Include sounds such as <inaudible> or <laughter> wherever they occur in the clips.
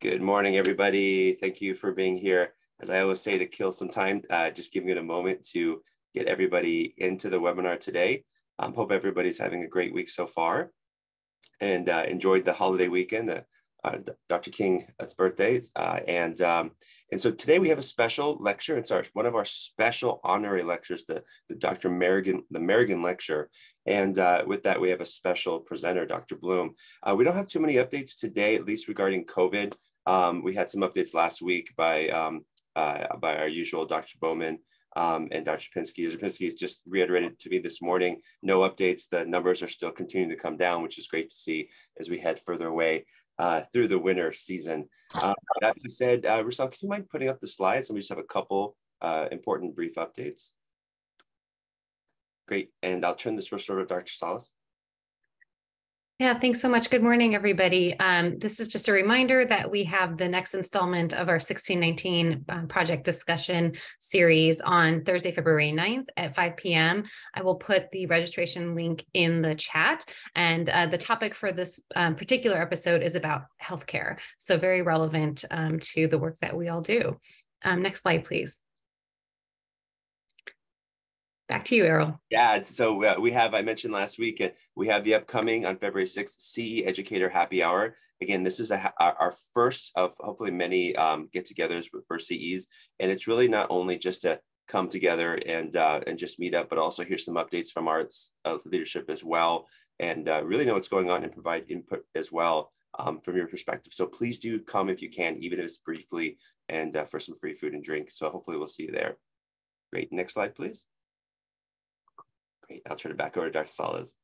Good morning, everybody. Thank you for being here. As I always say, to kill some time, uh, just giving it a moment to get everybody into the webinar today. Um, hope everybody's having a great week so far and uh, enjoyed the holiday weekend, uh, uh, Dr. King's birthday. Uh, and, um, and so today we have a special lecture. It's our one of our special honorary lectures, the, the Dr. Merrigan, the Merrigan Lecture. And uh, with that, we have a special presenter, Dr. Bloom. Uh, we don't have too many updates today, at least regarding COVID. Um, we had some updates last week by, um, uh, by our usual Dr. Bowman um, and Dr. Pinsky. Dr. Pinsky has just reiterated to me this morning, no updates. The numbers are still continuing to come down, which is great to see as we head further away uh, through the winter season. Uh, that being said, uh, Rochelle, can you mind putting up the slides? And we just have a couple uh, important brief updates. Great, and I'll turn this first over to Dr. Salas. Yeah, thanks so much. Good morning, everybody. Um, this is just a reminder that we have the next installment of our 1619 um, project discussion series on Thursday, February 9th at 5 p.m. I will put the registration link in the chat. And uh, the topic for this um, particular episode is about healthcare. So very relevant um, to the work that we all do. Um, next slide, please. Back to you, Errol. Yeah, so uh, we have, I mentioned last week, uh, we have the upcoming on February 6th CE Educator Happy Hour. Again, this is a, our first of hopefully many um, get togethers for CEs. And it's really not only just to come together and, uh, and just meet up, but also hear some updates from our uh, leadership as well and uh, really know what's going on and provide input as well um, from your perspective. So please do come if you can, even if it's briefly and uh, for some free food and drink. So hopefully we'll see you there. Great, next slide, please. Great. I'll turn it back over to Dr. Salas.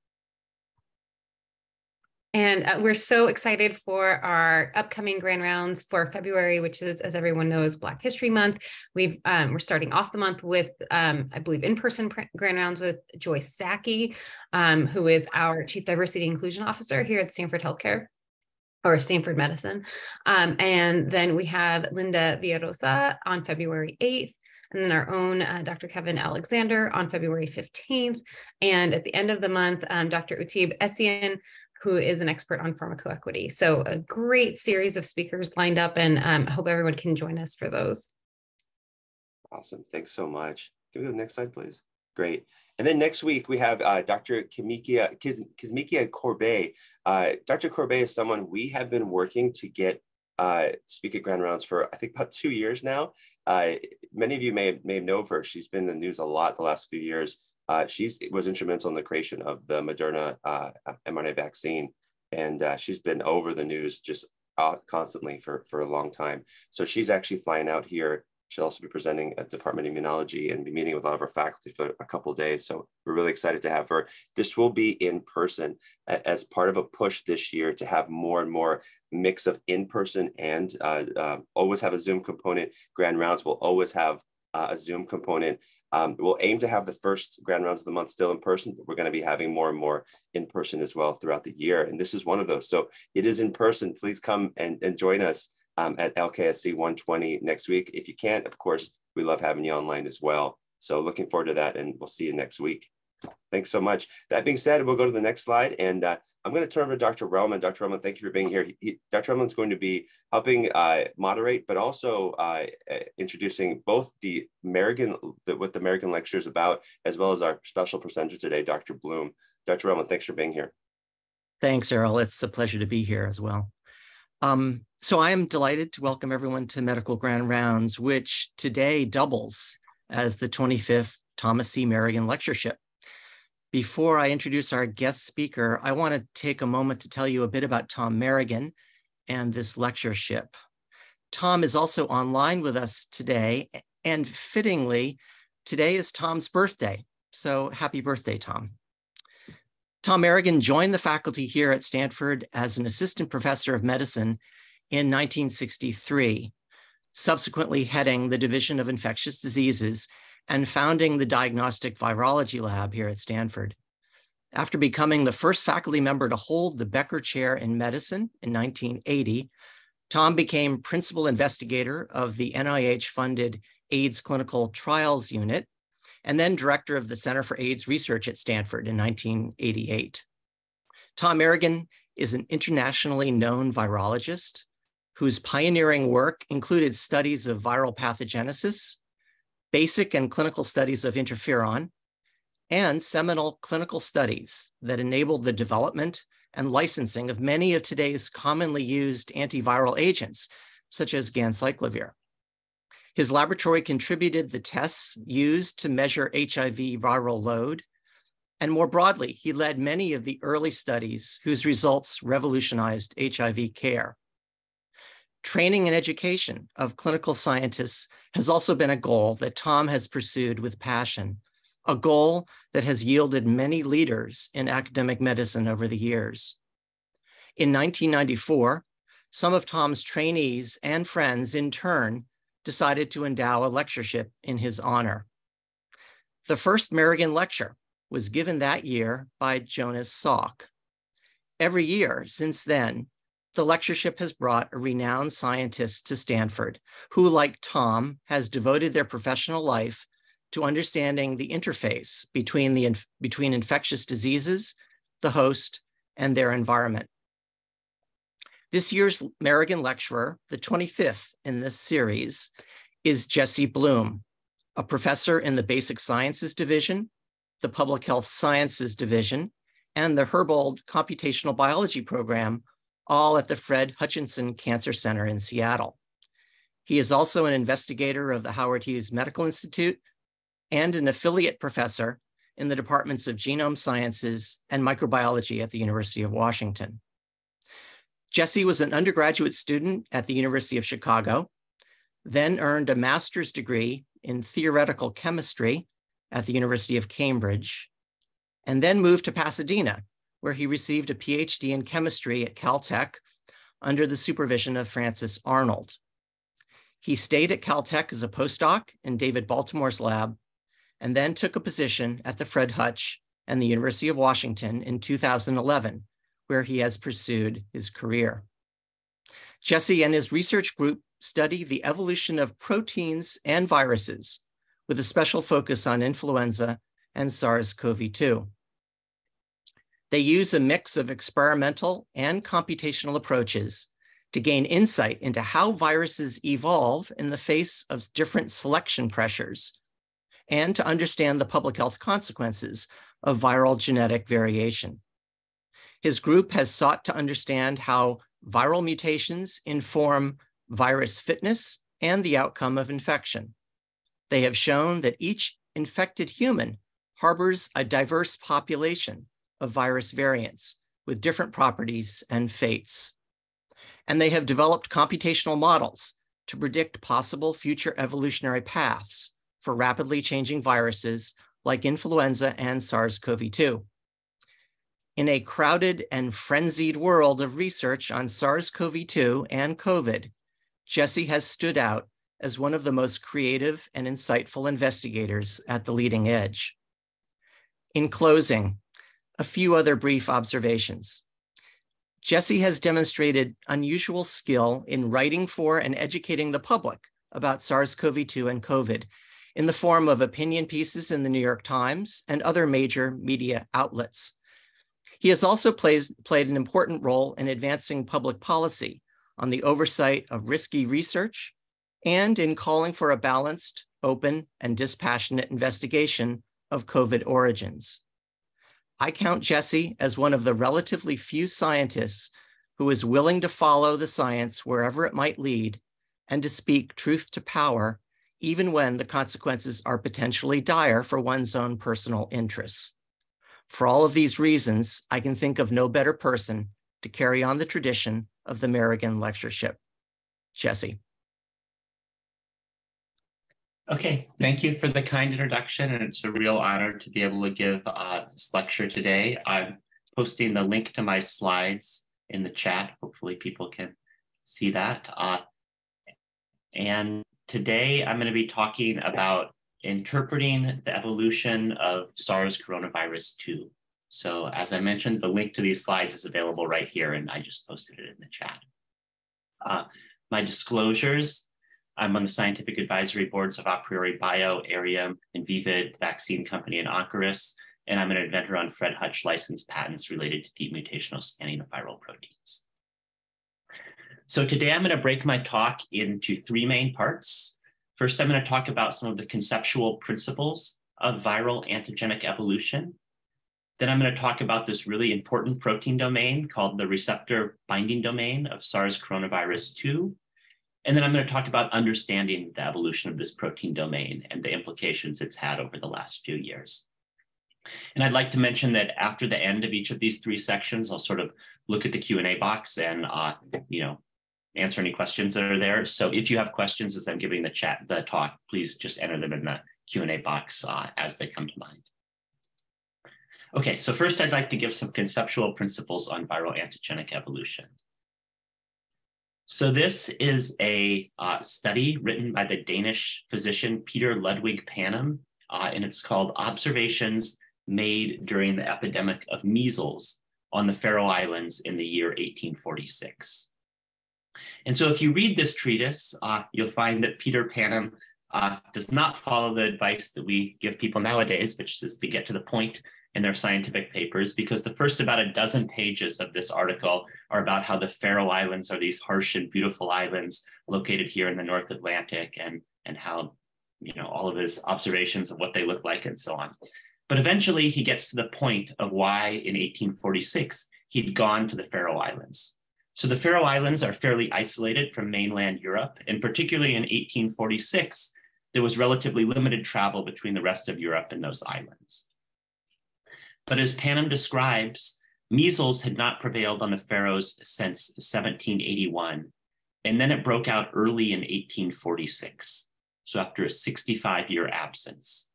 And uh, we're so excited for our upcoming grand rounds for February, which is, as everyone knows, Black History Month. We've um, we're starting off the month with, um, I believe, in-person grand rounds with Joyce Sackey, um, who is our Chief Diversity Inclusion Officer here at Stanford Healthcare or Stanford Medicine. Um, and then we have Linda Villarosa on February 8th and then our own uh, Dr. Kevin Alexander on February 15th. And at the end of the month, um, Dr. Utib Essian, who is an expert on pharmacoequity. So a great series of speakers lined up and um, I hope everyone can join us for those. Awesome. Thanks so much. Can we go to the next slide, please? Great. And then next week we have uh, Dr. Kimikia, Kiz, Kizmikia Corbet. Uh, Dr. Corbet is someone we have been working to get uh, speak at Grand Rounds for I think about two years now. Uh, many of you may, may know of her. She's been in the news a lot the last few years. Uh, she's was instrumental in the creation of the Moderna uh, mRNA vaccine, and uh, she's been over the news just uh, constantly for, for a long time. So she's actually flying out here She'll also be presenting at Department of Immunology and be meeting with a lot of our faculty for a couple days. So we're really excited to have her. This will be in person as part of a push this year to have more and more mix of in-person and uh, uh, always have a Zoom component. Grand Rounds will always have uh, a Zoom component. Um, we'll aim to have the first Grand Rounds of the month still in person, but we're going to be having more and more in person as well throughout the year. And this is one of those. So it is in person. Please come and, and join us um, at LKSC 120 next week. If you can't, of course, we love having you online as well. So looking forward to that and we'll see you next week. Thanks so much. That being said, we'll go to the next slide and uh, I'm going to turn over to Dr. Relman. Dr. Relman, thank you for being here. He, Dr. Relman is going to be helping uh, moderate, but also uh, uh introducing both the American, the, what the Merrigan lecture is about, as well as our special presenter today, Dr. Bloom. Dr. Relman, thanks for being here. Thanks, Errol. It's a pleasure to be here as well. Um, so I am delighted to welcome everyone to Medical Grand Rounds, which today doubles as the 25th Thomas C. Merrigan Lectureship. Before I introduce our guest speaker, I want to take a moment to tell you a bit about Tom Merrigan and this lectureship. Tom is also online with us today, and fittingly, today is Tom's birthday. So happy birthday, Tom. Tom Merrigan joined the faculty here at Stanford as an assistant professor of medicine in 1963, subsequently heading the Division of Infectious Diseases and founding the Diagnostic Virology Lab here at Stanford. After becoming the first faculty member to hold the Becker Chair in Medicine in 1980, Tom became principal investigator of the NIH-funded AIDS Clinical Trials Unit and then director of the Center for AIDS Research at Stanford in 1988. Tom Merrigan is an internationally known virologist, whose pioneering work included studies of viral pathogenesis, basic and clinical studies of interferon, and seminal clinical studies that enabled the development and licensing of many of today's commonly used antiviral agents, such as ganciclovir. His laboratory contributed the tests used to measure HIV viral load. And more broadly, he led many of the early studies whose results revolutionized HIV care. Training and education of clinical scientists has also been a goal that Tom has pursued with passion, a goal that has yielded many leaders in academic medicine over the years. In 1994, some of Tom's trainees and friends in turn decided to endow a lectureship in his honor. The first Merrigan Lecture was given that year by Jonas Salk. Every year since then, the lectureship has brought a renowned scientist to Stanford who, like Tom, has devoted their professional life to understanding the interface between, the, between infectious diseases, the host, and their environment. This year's Merrigan Lecturer, the 25th in this series, is Jesse Bloom, a professor in the Basic Sciences Division, the Public Health Sciences Division, and the Herbold Computational Biology Program, all at the Fred Hutchinson Cancer Center in Seattle. He is also an investigator of the Howard Hughes Medical Institute and an affiliate professor in the departments of genome sciences and microbiology at the University of Washington. Jesse was an undergraduate student at the University of Chicago, then earned a master's degree in theoretical chemistry at the University of Cambridge, and then moved to Pasadena, where he received a PhD in chemistry at Caltech under the supervision of Francis Arnold. He stayed at Caltech as a postdoc in David Baltimore's lab, and then took a position at the Fred Hutch and the University of Washington in 2011 where he has pursued his career. Jesse and his research group study the evolution of proteins and viruses with a special focus on influenza and SARS-CoV-2. They use a mix of experimental and computational approaches to gain insight into how viruses evolve in the face of different selection pressures and to understand the public health consequences of viral genetic variation. His group has sought to understand how viral mutations inform virus fitness and the outcome of infection. They have shown that each infected human harbors a diverse population of virus variants with different properties and fates. And they have developed computational models to predict possible future evolutionary paths for rapidly changing viruses like influenza and SARS-CoV-2. In a crowded and frenzied world of research on SARS CoV 2 and COVID, Jesse has stood out as one of the most creative and insightful investigators at the leading edge. In closing, a few other brief observations. Jesse has demonstrated unusual skill in writing for and educating the public about SARS CoV 2 and COVID in the form of opinion pieces in the New York Times and other major media outlets. He has also plays, played an important role in advancing public policy on the oversight of risky research and in calling for a balanced, open, and dispassionate investigation of COVID origins. I count Jesse as one of the relatively few scientists who is willing to follow the science wherever it might lead and to speak truth to power, even when the consequences are potentially dire for one's own personal interests. For all of these reasons, I can think of no better person to carry on the tradition of the Merrigan Lectureship. Jesse. Okay, thank you for the kind introduction, and it's a real honor to be able to give uh, this lecture today. I'm posting the link to my slides in the chat. Hopefully people can see that. Uh, and today I'm going to be talking about interpreting the evolution of SARS coronavirus 2. So as I mentioned, the link to these slides is available right here, and I just posted it in the chat. Uh, my disclosures, I'm on the scientific advisory boards of A Priori Bio, Arium, and Vivid Vaccine Company and Oncorus, and I'm an inventor on Fred Hutch licensed patents related to deep mutational scanning of viral proteins. So today I'm going to break my talk into three main parts. First, I'm going to talk about some of the conceptual principles of viral antigenic evolution. Then I'm going to talk about this really important protein domain called the receptor binding domain of SARS coronavirus 2. And then I'm going to talk about understanding the evolution of this protein domain and the implications it's had over the last few years. And I'd like to mention that after the end of each of these three sections, I'll sort of look at the Q&A box and, uh, you know, answer any questions that are there. So if you have questions as I'm giving the chat, the talk, please just enter them in the Q&A box uh, as they come to mind. Okay, so first I'd like to give some conceptual principles on viral antigenic evolution. So this is a uh, study written by the Danish physician Peter Ludwig Panem, uh, and it's called Observations Made During the Epidemic of Measles on the Faroe Islands in the year 1846. And so if you read this treatise, uh, you'll find that Peter Panem uh, does not follow the advice that we give people nowadays, which is to get to the point in their scientific papers because the first about a dozen pages of this article are about how the Faroe Islands are these harsh and beautiful islands located here in the North Atlantic and, and how, you know, all of his observations of what they look like and so on. But eventually he gets to the point of why in 1846 he'd gone to the Faroe Islands. So the Faroe Islands are fairly isolated from mainland Europe, and particularly in 1846, there was relatively limited travel between the rest of Europe and those islands. But as Panem describes, measles had not prevailed on the Faroes since 1781, and then it broke out early in 1846, so after a 65 year absence.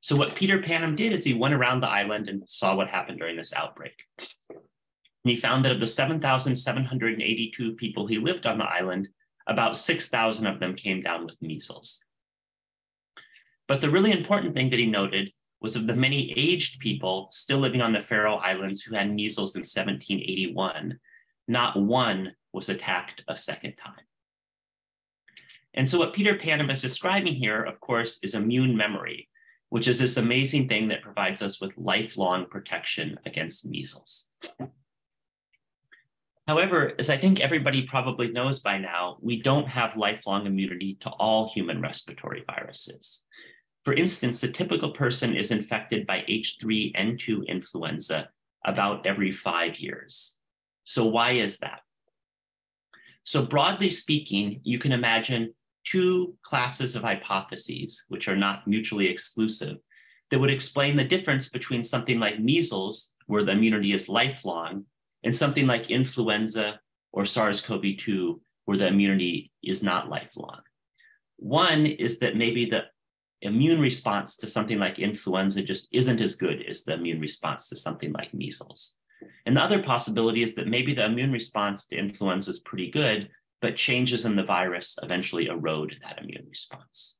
So, what Peter Panem did is he went around the island and saw what happened during this outbreak. And he found that of the 7,782 people he lived on the island, about 6,000 of them came down with measles. But the really important thing that he noted was of the many aged people still living on the Faroe Islands who had measles in 1781, not one was attacked a second time. And so, what Peter Panem is describing here, of course, is immune memory, which is this amazing thing that provides us with lifelong protection against measles. However, as I think everybody probably knows by now, we don't have lifelong immunity to all human respiratory viruses. For instance, the typical person is infected by H3N2 influenza about every five years. So why is that? So broadly speaking, you can imagine two classes of hypotheses, which are not mutually exclusive, that would explain the difference between something like measles, where the immunity is lifelong, and something like influenza or SARS-CoV-2, where the immunity is not lifelong. One is that maybe the immune response to something like influenza just isn't as good as the immune response to something like measles. And the other possibility is that maybe the immune response to influenza is pretty good, but changes in the virus eventually erode that immune response.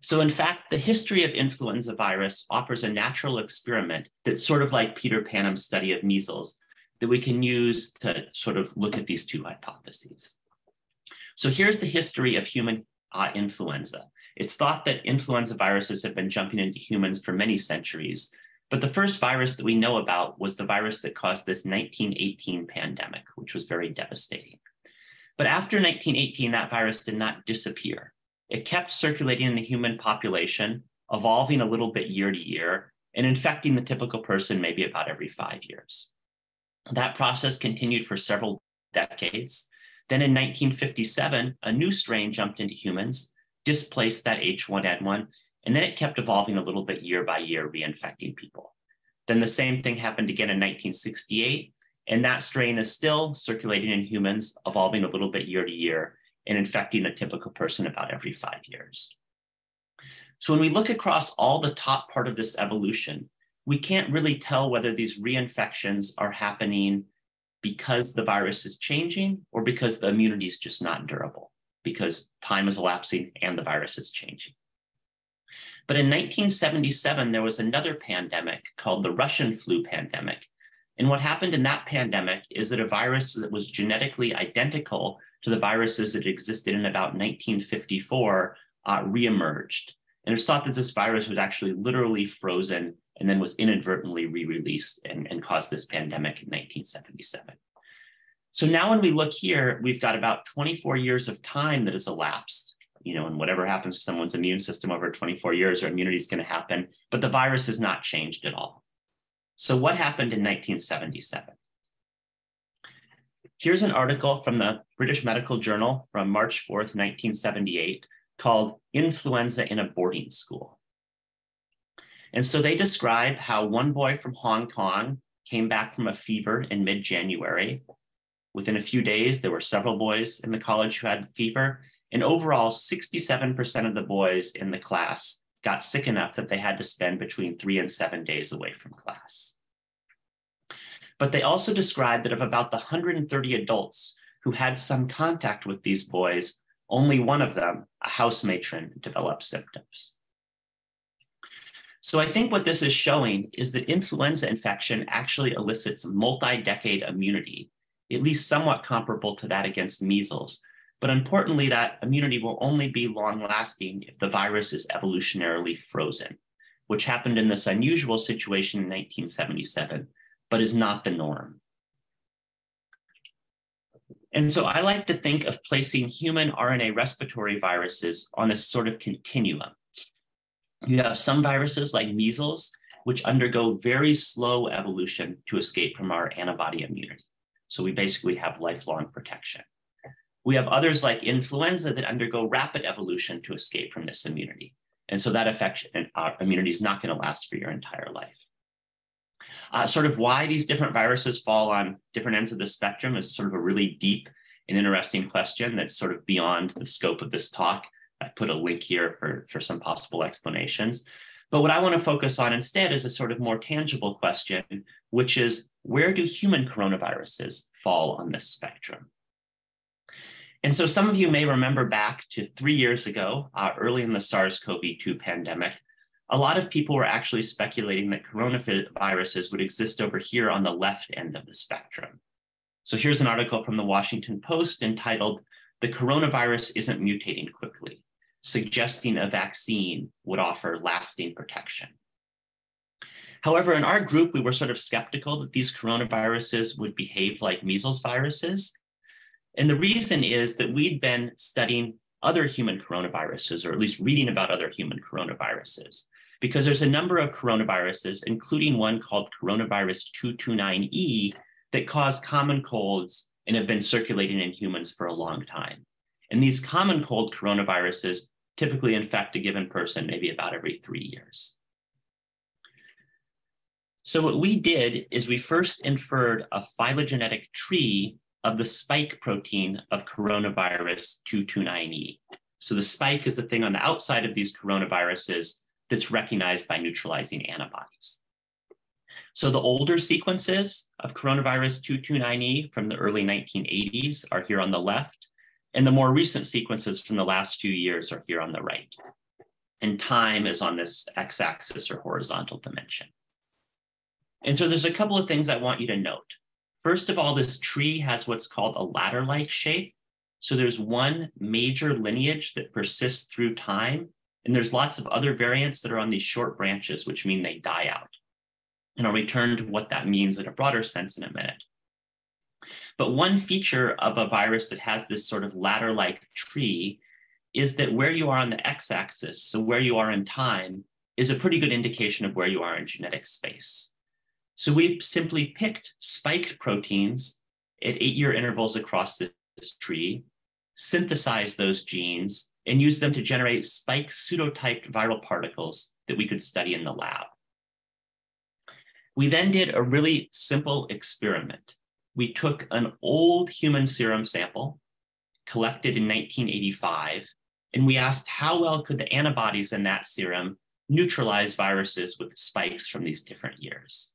So in fact, the history of influenza virus offers a natural experiment that's sort of like Peter Panem's study of measles that we can use to sort of look at these two hypotheses. So here's the history of human uh, influenza. It's thought that influenza viruses have been jumping into humans for many centuries, but the first virus that we know about was the virus that caused this 1918 pandemic, which was very devastating. But after 1918, that virus did not disappear. It kept circulating in the human population, evolving a little bit year to year, and infecting the typical person maybe about every five years. That process continued for several decades. Then in 1957, a new strain jumped into humans displaced that H1N1, and then it kept evolving a little bit year by year, reinfecting people. Then the same thing happened again in 1968, and that strain is still circulating in humans, evolving a little bit year to year, and infecting a typical person about every five years. So when we look across all the top part of this evolution, we can't really tell whether these reinfections are happening because the virus is changing or because the immunity is just not durable because time is elapsing and the virus is changing. But in 1977, there was another pandemic called the Russian flu pandemic. And what happened in that pandemic is that a virus that was genetically identical to the viruses that existed in about 1954 uh, reemerged. And it's thought that this virus was actually literally frozen and then was inadvertently re released and, and caused this pandemic in 1977. So now when we look here, we've got about 24 years of time that has elapsed, you know, and whatever happens to someone's immune system over 24 years, their immunity is going to happen, but the virus has not changed at all. So what happened in 1977? Here's an article from the British Medical Journal from March 4th, 1978, called Influenza in a Boarding School. And so they describe how one boy from Hong Kong came back from a fever in mid January. Within a few days, there were several boys in the college who had fever. And overall, 67% of the boys in the class got sick enough that they had to spend between three and seven days away from class. But they also described that of about the 130 adults who had some contact with these boys, only one of them, a house matron, developed symptoms. So I think what this is showing is that influenza infection actually elicits multi-decade immunity, at least somewhat comparable to that against measles. But importantly, that immunity will only be long lasting if the virus is evolutionarily frozen, which happened in this unusual situation in 1977 but is not the norm. And so I like to think of placing human RNA respiratory viruses on a sort of continuum. You have some viruses like measles, which undergo very slow evolution to escape from our antibody immunity. So we basically have lifelong protection. We have others like influenza that undergo rapid evolution to escape from this immunity. And so that affection, uh, immunity is not going to last for your entire life. Uh, sort of why these different viruses fall on different ends of the spectrum is sort of a really deep and interesting question that's sort of beyond the scope of this talk. I put a link here for, for some possible explanations. But what I want to focus on instead is a sort of more tangible question, which is where do human coronaviruses fall on this spectrum? And so some of you may remember back to three years ago, uh, early in the SARS-CoV-2 pandemic, a lot of people were actually speculating that coronaviruses would exist over here on the left end of the spectrum. So here's an article from the Washington Post entitled, The Coronavirus Isn't Mutating Quickly, suggesting a vaccine would offer lasting protection. However, in our group, we were sort of skeptical that these coronaviruses would behave like measles viruses. And the reason is that we'd been studying other human coronaviruses, or at least reading about other human coronaviruses because there's a number of coronaviruses, including one called coronavirus 229E, that cause common colds and have been circulating in humans for a long time. And these common cold coronaviruses typically infect a given person maybe about every three years. So what we did is we first inferred a phylogenetic tree of the spike protein of coronavirus 229E. So the spike is the thing on the outside of these coronaviruses that's recognized by neutralizing antibodies. So the older sequences of coronavirus 229E from the early 1980s are here on the left, and the more recent sequences from the last few years are here on the right. And time is on this x-axis or horizontal dimension. And so there's a couple of things I want you to note. First of all, this tree has what's called a ladder-like shape. So there's one major lineage that persists through time and there's lots of other variants that are on these short branches, which mean they die out. And I'll return to what that means in a broader sense in a minute. But one feature of a virus that has this sort of ladder-like tree is that where you are on the x-axis, so where you are in time, is a pretty good indication of where you are in genetic space. So we've simply picked spiked proteins at eight-year intervals across this tree, synthesized those genes, and used them to generate spike pseudotyped viral particles that we could study in the lab. We then did a really simple experiment. We took an old human serum sample collected in 1985, and we asked how well could the antibodies in that serum neutralize viruses with spikes from these different years.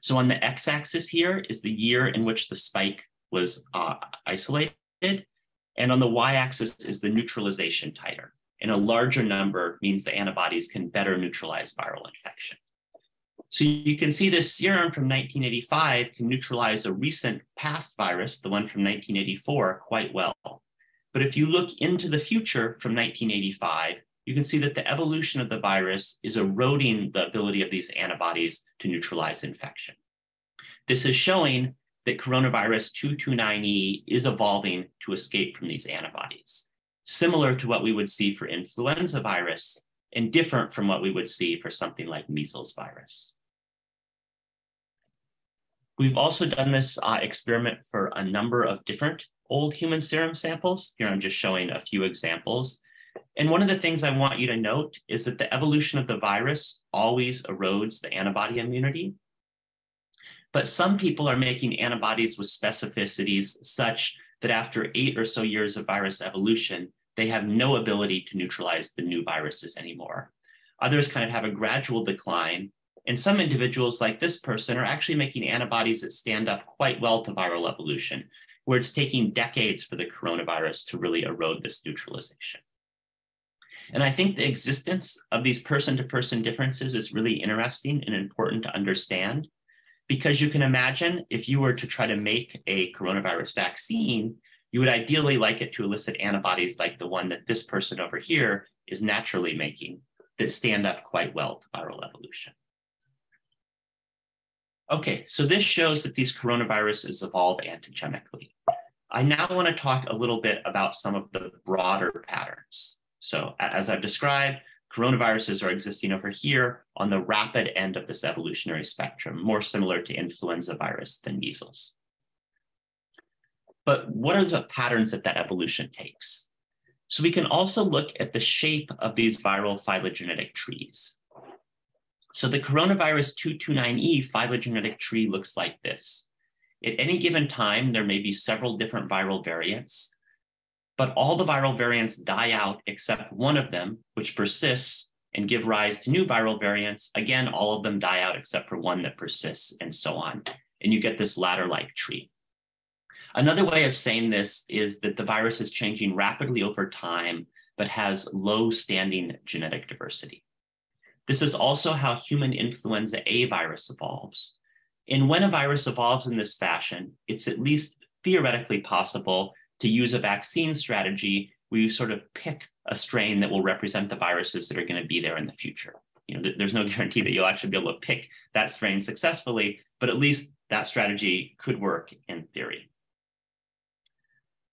So on the x-axis here is the year in which the spike was uh, isolated, and on the y-axis is the neutralization titer. And a larger number means the antibodies can better neutralize viral infection. So you can see this serum from 1985 can neutralize a recent past virus, the one from 1984, quite well. But if you look into the future from 1985, you can see that the evolution of the virus is eroding the ability of these antibodies to neutralize infection. This is showing that coronavirus 229E is evolving to escape from these antibodies, similar to what we would see for influenza virus and different from what we would see for something like measles virus. We've also done this uh, experiment for a number of different old human serum samples. Here I'm just showing a few examples. And one of the things I want you to note is that the evolution of the virus always erodes the antibody immunity. But some people are making antibodies with specificities such that after eight or so years of virus evolution, they have no ability to neutralize the new viruses anymore. Others kind of have a gradual decline. And some individuals, like this person, are actually making antibodies that stand up quite well to viral evolution, where it's taking decades for the coronavirus to really erode this neutralization. And I think the existence of these person to person differences is really interesting and important to understand because you can imagine if you were to try to make a coronavirus vaccine, you would ideally like it to elicit antibodies like the one that this person over here is naturally making that stand up quite well to viral evolution. Okay, so this shows that these coronaviruses evolve antigenically. I now want to talk a little bit about some of the broader patterns. So as I've described, coronaviruses are existing over here on the rapid end of this evolutionary spectrum, more similar to influenza virus than measles. But what are the patterns that that evolution takes? So we can also look at the shape of these viral phylogenetic trees. So the coronavirus 229E phylogenetic tree looks like this. At any given time, there may be several different viral variants, but all the viral variants die out except one of them, which persists and give rise to new viral variants. Again, all of them die out except for one that persists and so on. And you get this ladder-like tree. Another way of saying this is that the virus is changing rapidly over time, but has low standing genetic diversity. This is also how human influenza A virus evolves. And when a virus evolves in this fashion, it's at least theoretically possible to use a vaccine strategy where you sort of pick a strain that will represent the viruses that are going to be there in the future. You know, th there's no <laughs> guarantee that you'll actually be able to pick that strain successfully, but at least that strategy could work in theory.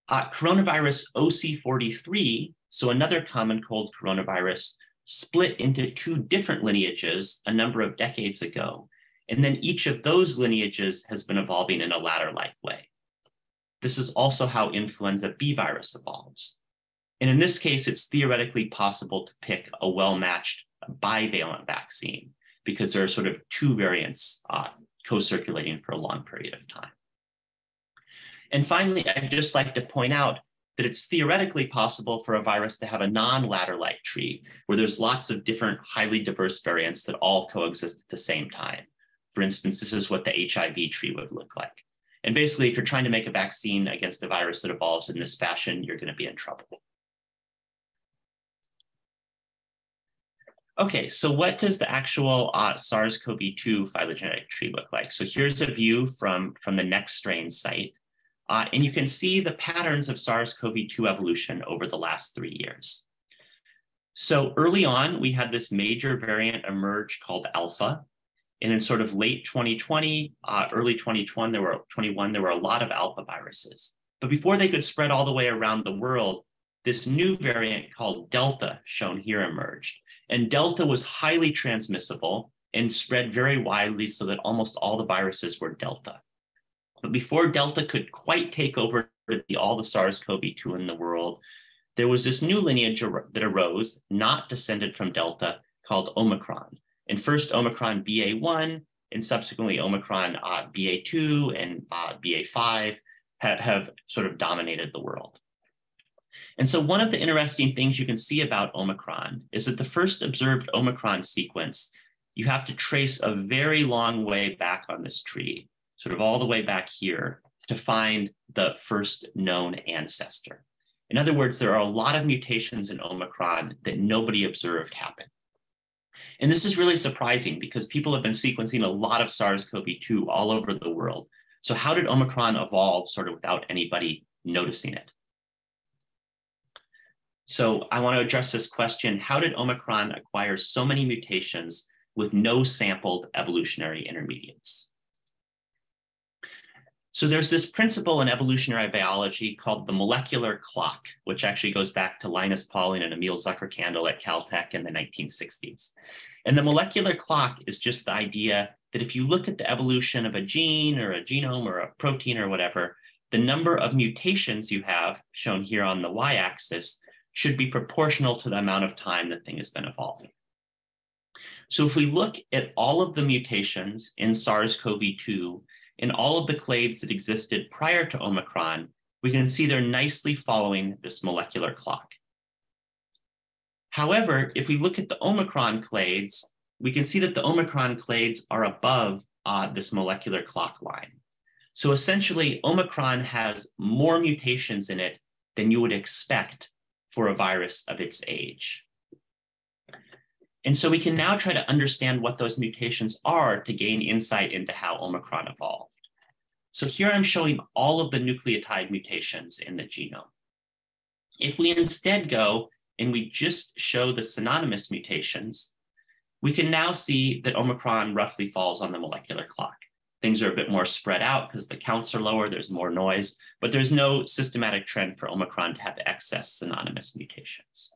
Uh, coronavirus OC43, so another common cold coronavirus, split into two different lineages a number of decades ago. And then each of those lineages has been evolving in a ladder-like way. This is also how influenza B virus evolves. And in this case, it's theoretically possible to pick a well-matched bivalent vaccine because there are sort of two variants uh, co-circulating for a long period of time. And finally, I'd just like to point out that it's theoretically possible for a virus to have a non-ladder-like tree where there's lots of different highly diverse variants that all coexist at the same time. For instance, this is what the HIV tree would look like. And basically, if you're trying to make a vaccine against a virus that evolves in this fashion, you're going to be in trouble. Okay, so what does the actual uh, SARS-CoV-2 phylogenetic tree look like? So here's a view from, from the next strain site. Uh, and you can see the patterns of SARS-CoV-2 evolution over the last three years. So early on, we had this major variant emerge called alpha. And in sort of late 2020, uh, early 2021, there were 21, there were a lot of alpha viruses. But before they could spread all the way around the world, this new variant called Delta, shown here, emerged. And Delta was highly transmissible and spread very widely so that almost all the viruses were Delta. But before Delta could quite take over the, all the SARS-CoV-2 in the world, there was this new lineage that arose, not descended from Delta, called Omicron. And first Omicron BA1 and subsequently Omicron uh, BA2 and uh, BA5 have, have sort of dominated the world. And so one of the interesting things you can see about Omicron is that the first observed Omicron sequence, you have to trace a very long way back on this tree sort of all the way back here to find the first known ancestor. In other words, there are a lot of mutations in Omicron that nobody observed happen. And this is really surprising because people have been sequencing a lot of SARS-CoV-2 all over the world. So how did Omicron evolve sort of without anybody noticing it? So I want to address this question, how did Omicron acquire so many mutations with no sampled evolutionary intermediates? So there's this principle in evolutionary biology called the molecular clock, which actually goes back to Linus Pauling and Emil Zuckerkandl at Caltech in the 1960s. And the molecular clock is just the idea that if you look at the evolution of a gene or a genome or a protein or whatever, the number of mutations you have, shown here on the y-axis, should be proportional to the amount of time the thing has been evolving. So if we look at all of the mutations in SARS-CoV-2 in all of the clades that existed prior to Omicron, we can see they're nicely following this molecular clock. However, if we look at the Omicron clades, we can see that the Omicron clades are above uh, this molecular clock line. So essentially, Omicron has more mutations in it than you would expect for a virus of its age. And so we can now try to understand what those mutations are to gain insight into how Omicron evolved. So here I'm showing all of the nucleotide mutations in the genome. If we instead go and we just show the synonymous mutations, we can now see that Omicron roughly falls on the molecular clock. Things are a bit more spread out because the counts are lower, there's more noise, but there's no systematic trend for Omicron to have excess synonymous mutations.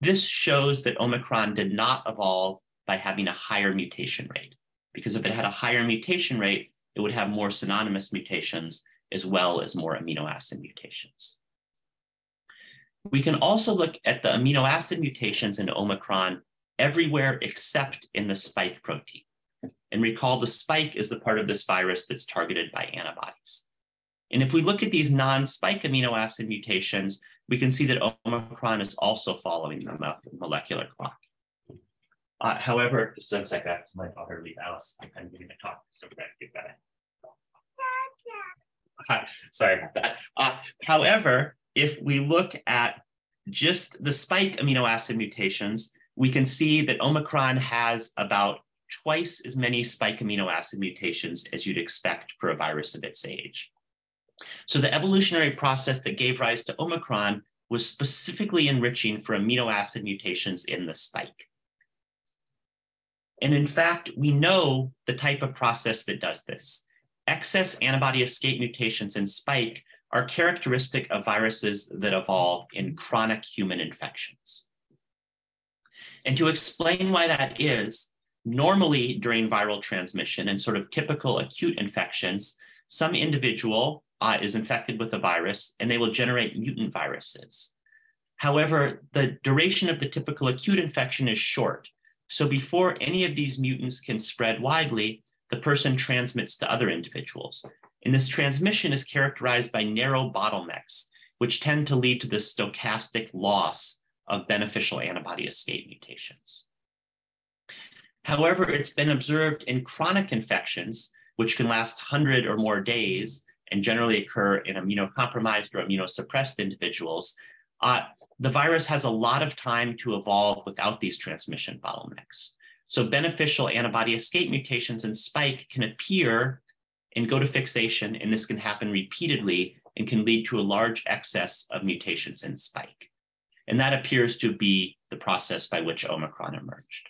This shows that Omicron did not evolve by having a higher mutation rate, because if it had a higher mutation rate, it would have more synonymous mutations as well as more amino acid mutations. We can also look at the amino acid mutations in Omicron everywhere except in the spike protein. And recall the spike is the part of this virus that's targeted by antibodies. And if we look at these non-spike amino acid mutations, we can see that Omicron is also following the molecular clock. Uh, however, just one second, to my daughter leave Alice. I'm giving a talk, so we're going to do. Uh, sorry about that. Uh, however, if we look at just the spike amino acid mutations, we can see that Omicron has about twice as many spike amino acid mutations as you'd expect for a virus of its age. So the evolutionary process that gave rise to Omicron was specifically enriching for amino acid mutations in the spike. And in fact, we know the type of process that does this. Excess antibody escape mutations in spike are characteristic of viruses that evolve in chronic human infections. And to explain why that is, normally during viral transmission and sort of typical acute infections, some individual uh, is infected with a virus and they will generate mutant viruses. However, the duration of the typical acute infection is short. So before any of these mutants can spread widely, the person transmits to other individuals. And this transmission is characterized by narrow bottlenecks, which tend to lead to the stochastic loss of beneficial antibody escape mutations. However, it's been observed in chronic infections, which can last 100 or more days and generally occur in immunocompromised or immunosuppressed individuals, uh, the virus has a lot of time to evolve without these transmission bottlenecks. So beneficial antibody escape mutations in spike can appear and go to fixation, and this can happen repeatedly and can lead to a large excess of mutations in spike. And that appears to be the process by which Omicron emerged.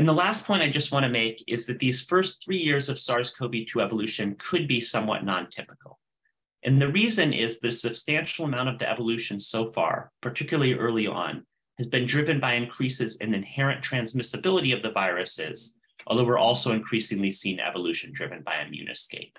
And the last point I just want to make is that these first three years of SARS-CoV-2 evolution could be somewhat non-typical. And the reason is the substantial amount of the evolution so far, particularly early on, has been driven by increases in inherent transmissibility of the viruses, although we're also increasingly seeing evolution driven by immune escape.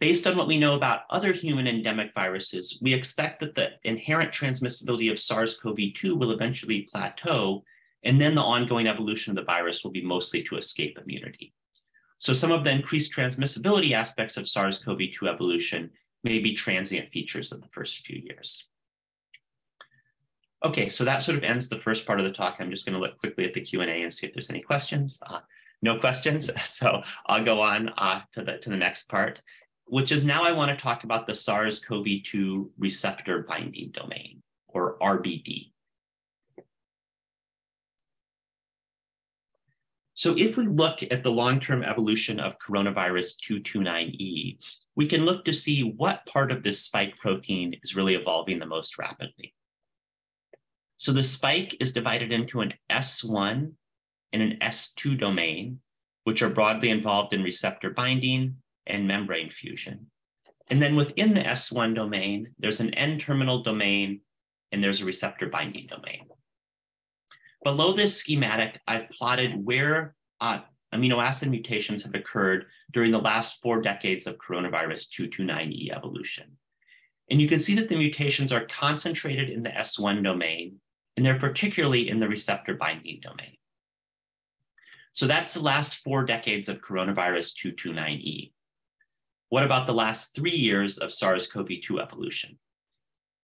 Based on what we know about other human endemic viruses, we expect that the inherent transmissibility of SARS-CoV-2 will eventually plateau and then the ongoing evolution of the virus will be mostly to escape immunity. So some of the increased transmissibility aspects of SARS-CoV-2 evolution may be transient features of the first few years. Okay, so that sort of ends the first part of the talk. I'm just gonna look quickly at the Q&A and see if there's any questions. Uh, no questions, <laughs> so I'll go on uh, to, the, to the next part, which is now I wanna talk about the SARS-CoV-2 receptor binding domain, or RBD. So if we look at the long-term evolution of coronavirus 229E, we can look to see what part of this spike protein is really evolving the most rapidly. So the spike is divided into an S1 and an S2 domain, which are broadly involved in receptor binding and membrane fusion. And then within the S1 domain, there's an N-terminal domain and there's a receptor binding domain. Below this schematic, I've plotted where uh, amino acid mutations have occurred during the last four decades of coronavirus 229E evolution. And you can see that the mutations are concentrated in the S1 domain, and they're particularly in the receptor binding domain. So that's the last four decades of coronavirus 229E. What about the last three years of SARS-CoV-2 evolution?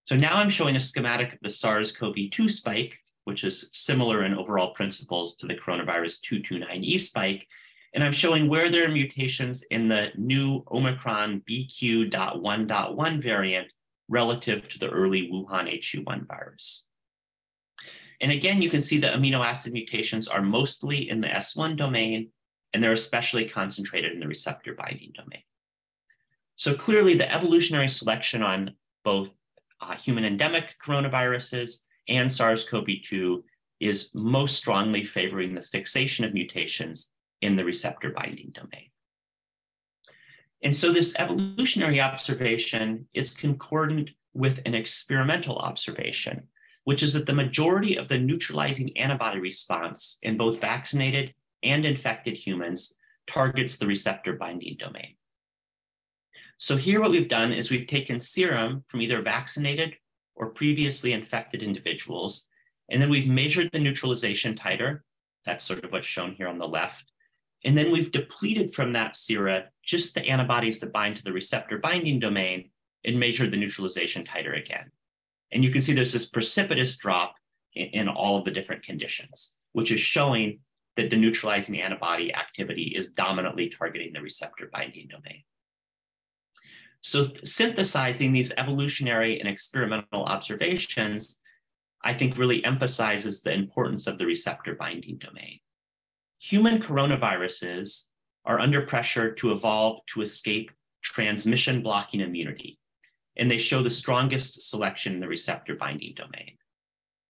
So now I'm showing a schematic of the SARS-CoV-2 spike, which is similar in overall principles to the coronavirus 229E spike. And I'm showing where there are mutations in the new Omicron BQ.1.1 variant relative to the early Wuhan HU1 virus. And again, you can see the amino acid mutations are mostly in the S1 domain, and they're especially concentrated in the receptor binding domain. So clearly the evolutionary selection on both uh, human endemic coronaviruses and SARS-CoV-2 is most strongly favoring the fixation of mutations in the receptor binding domain. And so this evolutionary observation is concordant with an experimental observation, which is that the majority of the neutralizing antibody response in both vaccinated and infected humans targets the receptor binding domain. So here what we've done is we've taken serum from either vaccinated or previously infected individuals, and then we've measured the neutralization titer. That's sort of what's shown here on the left. And then we've depleted from that sera just the antibodies that bind to the receptor binding domain and measured the neutralization titer again. And you can see there's this precipitous drop in, in all of the different conditions, which is showing that the neutralizing antibody activity is dominantly targeting the receptor binding domain. So synthesizing these evolutionary and experimental observations, I think really emphasizes the importance of the receptor binding domain. Human coronaviruses are under pressure to evolve to escape transmission blocking immunity, and they show the strongest selection in the receptor binding domain.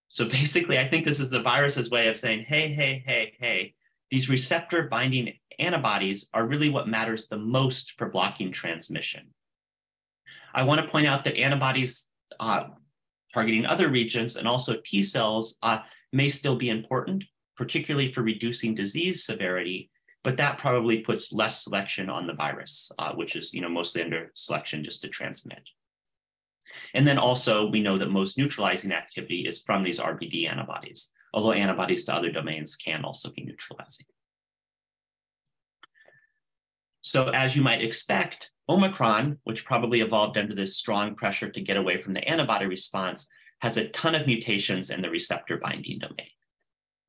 So basically, I think this is the virus's way of saying, hey, hey, hey, hey, these receptor binding antibodies are really what matters the most for blocking transmission. I want to point out that antibodies uh, targeting other regions and also T cells uh, may still be important, particularly for reducing disease severity, but that probably puts less selection on the virus, uh, which is you know, mostly under selection just to transmit. And then also we know that most neutralizing activity is from these RBD antibodies, although antibodies to other domains can also be neutralizing. So as you might expect, Omicron, which probably evolved under this strong pressure to get away from the antibody response, has a ton of mutations in the receptor binding domain.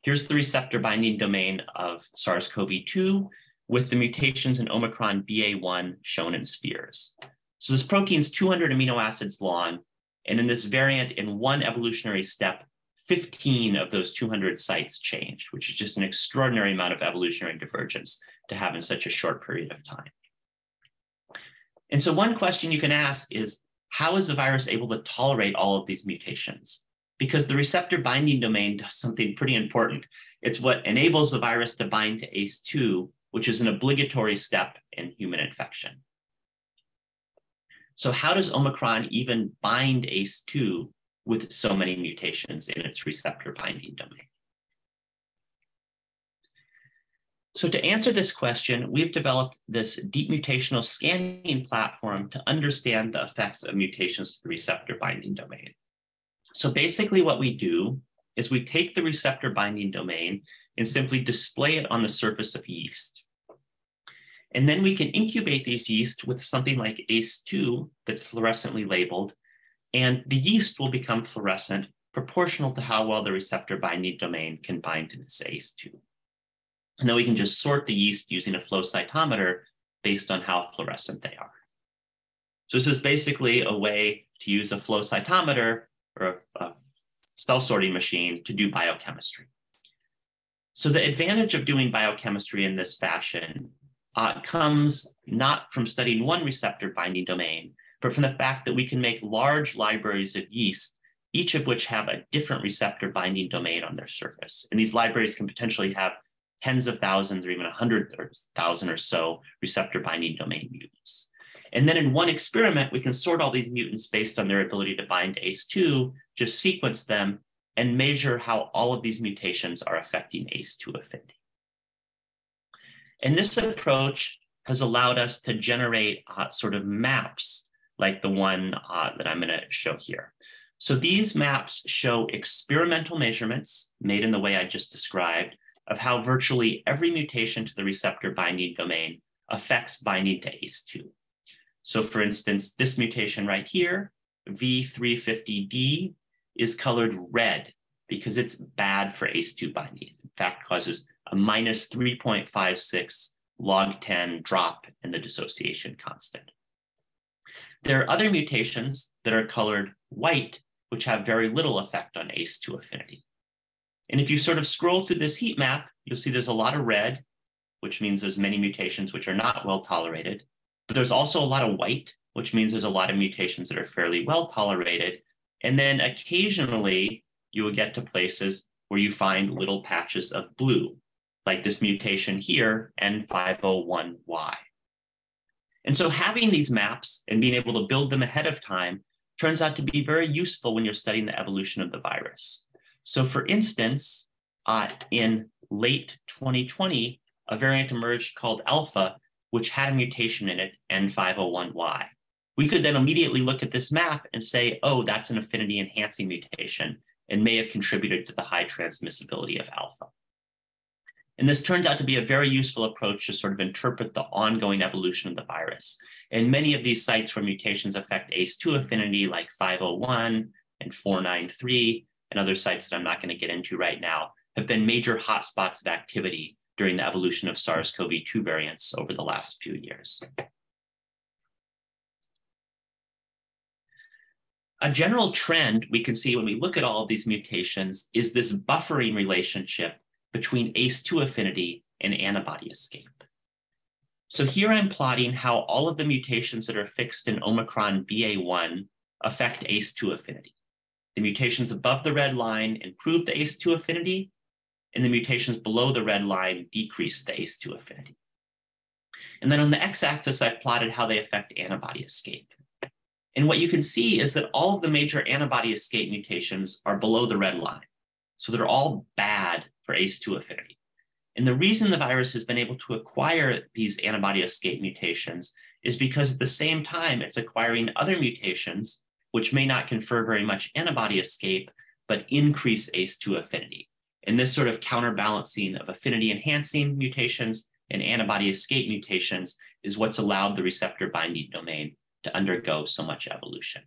Here's the receptor binding domain of SARS-CoV-2 with the mutations in Omicron BA1 shown in spheres. So this protein is 200 amino acids long, and in this variant, in one evolutionary step, 15 of those 200 sites changed, which is just an extraordinary amount of evolutionary divergence to have in such a short period of time. And so one question you can ask is, how is the virus able to tolerate all of these mutations? Because the receptor binding domain does something pretty important. It's what enables the virus to bind to ACE2, which is an obligatory step in human infection. So how does Omicron even bind ACE2 with so many mutations in its receptor binding domain? So to answer this question, we've developed this deep mutational scanning platform to understand the effects of mutations to the receptor binding domain. So basically what we do is we take the receptor binding domain and simply display it on the surface of yeast. And then we can incubate these yeast with something like ACE2 that's fluorescently labeled, and the yeast will become fluorescent proportional to how well the receptor binding domain can bind to this ACE2. And then we can just sort the yeast using a flow cytometer based on how fluorescent they are. So this is basically a way to use a flow cytometer or a, a cell sorting machine to do biochemistry. So the advantage of doing biochemistry in this fashion uh, comes not from studying one receptor binding domain, but from the fact that we can make large libraries of yeast, each of which have a different receptor binding domain on their surface. And these libraries can potentially have tens of thousands or even a hundred thousand or so receptor binding domain mutants. And then in one experiment, we can sort all these mutants based on their ability to bind to ACE2, just sequence them and measure how all of these mutations are affecting ACE2 affinity. And this approach has allowed us to generate uh, sort of maps like the one uh, that I'm going to show here. So these maps show experimental measurements made in the way I just described of how virtually every mutation to the receptor binding domain affects binding to ACE2. So for instance, this mutation right here, V350D, is colored red because it's bad for ACE2 binding. In fact, causes a minus 3.56 log 10 drop in the dissociation constant. There are other mutations that are colored white, which have very little effect on ACE2 affinity. And if you sort of scroll through this heat map, you'll see there's a lot of red, which means there's many mutations which are not well tolerated. But there's also a lot of white, which means there's a lot of mutations that are fairly well tolerated. And then occasionally you will get to places where you find little patches of blue, like this mutation here, N501Y. And so having these maps and being able to build them ahead of time turns out to be very useful when you're studying the evolution of the virus. So for instance, uh, in late 2020, a variant emerged called alpha, which had a mutation in it, N501Y. We could then immediately look at this map and say, oh, that's an affinity enhancing mutation and may have contributed to the high transmissibility of alpha. And this turns out to be a very useful approach to sort of interpret the ongoing evolution of the virus. And many of these sites where mutations affect ACE2 affinity, like 501 and 493, and other sites that I'm not going to get into right now, have been major hotspots of activity during the evolution of SARS-CoV-2 variants over the last few years. A general trend we can see when we look at all of these mutations is this buffering relationship between ACE2 affinity and antibody escape. So here I'm plotting how all of the mutations that are fixed in Omicron BA1 affect ACE2 affinity. The mutations above the red line improve the ACE2 affinity, and the mutations below the red line decrease the ACE2 affinity. And then on the x-axis, I plotted how they affect antibody escape. And what you can see is that all of the major antibody escape mutations are below the red line. So they're all bad for ACE2 affinity. And the reason the virus has been able to acquire these antibody escape mutations is because at the same time it's acquiring other mutations which may not confer very much antibody escape, but increase ACE2 affinity. And this sort of counterbalancing of affinity enhancing mutations and antibody escape mutations is what's allowed the receptor binding domain to undergo so much evolution.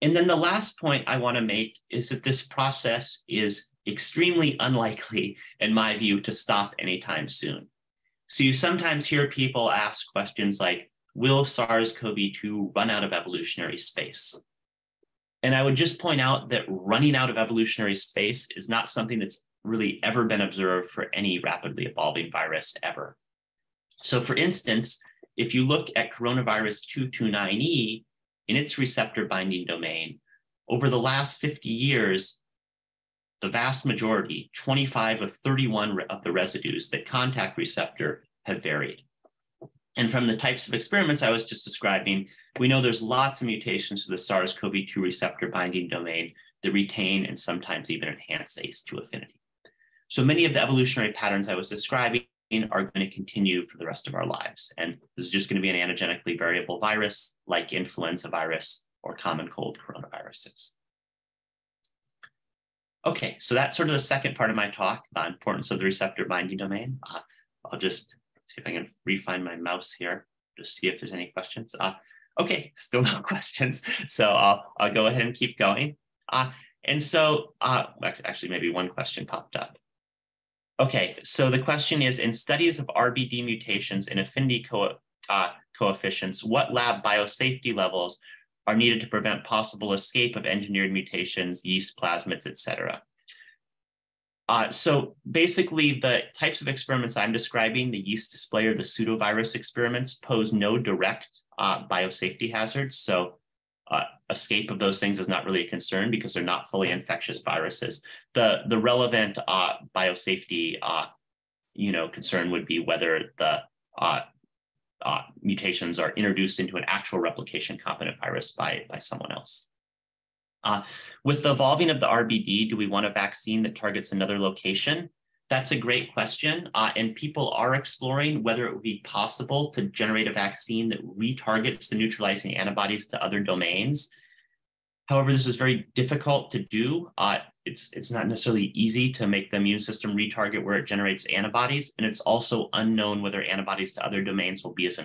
And then the last point I want to make is that this process is extremely unlikely, in my view, to stop anytime soon. So you sometimes hear people ask questions like, will SARS-CoV-2 run out of evolutionary space? And I would just point out that running out of evolutionary space is not something that's really ever been observed for any rapidly evolving virus ever. So for instance, if you look at coronavirus 229E in its receptor binding domain, over the last 50 years, the vast majority, 25 of 31 of the residues that contact receptor have varied. And from the types of experiments I was just describing, we know there's lots of mutations to the SARS-CoV-2 receptor binding domain that retain and sometimes even enhance ACE2 affinity. So many of the evolutionary patterns I was describing are going to continue for the rest of our lives. And this is just going to be an antigenically variable virus like influenza virus or common cold coronaviruses. Okay, so that's sort of the second part of my talk, the importance of the receptor binding domain. Uh, I'll just see if I can refine my mouse here, just see if there's any questions. Uh, okay, still <laughs> no questions. So I'll, I'll go ahead and keep going. Uh, and so uh, actually maybe one question popped up. Okay, so the question is, in studies of RBD mutations in affinity co uh, coefficients, what lab biosafety levels are needed to prevent possible escape of engineered mutations, yeast plasmids, et cetera. Uh, so basically, the types of experiments I'm describing, the yeast display or the pseudovirus experiments, pose no direct uh, biosafety hazards. So uh, escape of those things is not really a concern because they're not fully infectious viruses. The, the relevant uh, biosafety uh, you know, concern would be whether the uh, mutations are introduced into an actual replication competent virus by, by someone else. Uh, with the evolving of the RBD, do we want a vaccine that targets another location? That's a great question. Uh, and people are exploring whether it would be possible to generate a vaccine that retargets the neutralizing antibodies to other domains. However, this is very difficult to do. Uh, it's, it's not necessarily easy to make the immune system retarget where it generates antibodies. And it's also unknown whether antibodies to other domains will be as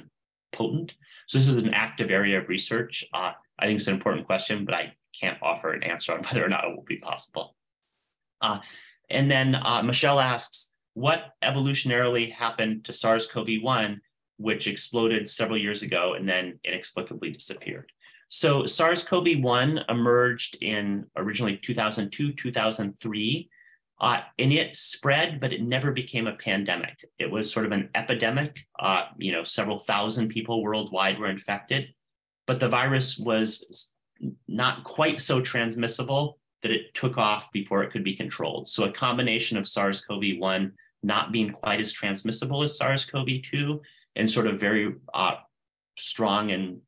potent. So this is an active area of research. Uh, I think it's an important question, but I can't offer an answer on <laughs> whether or not it will be possible. Uh, and then uh, Michelle asks, what evolutionarily happened to SARS-CoV-1, which exploded several years ago and then inexplicably disappeared? So SARS-CoV-1 emerged in originally 2002, 2003, uh, and it spread, but it never became a pandemic. It was sort of an epidemic. Uh, you know, several thousand people worldwide were infected, but the virus was not quite so transmissible that it took off before it could be controlled. So a combination of SARS-CoV-1 not being quite as transmissible as SARS-CoV-2 and sort of very uh, strong and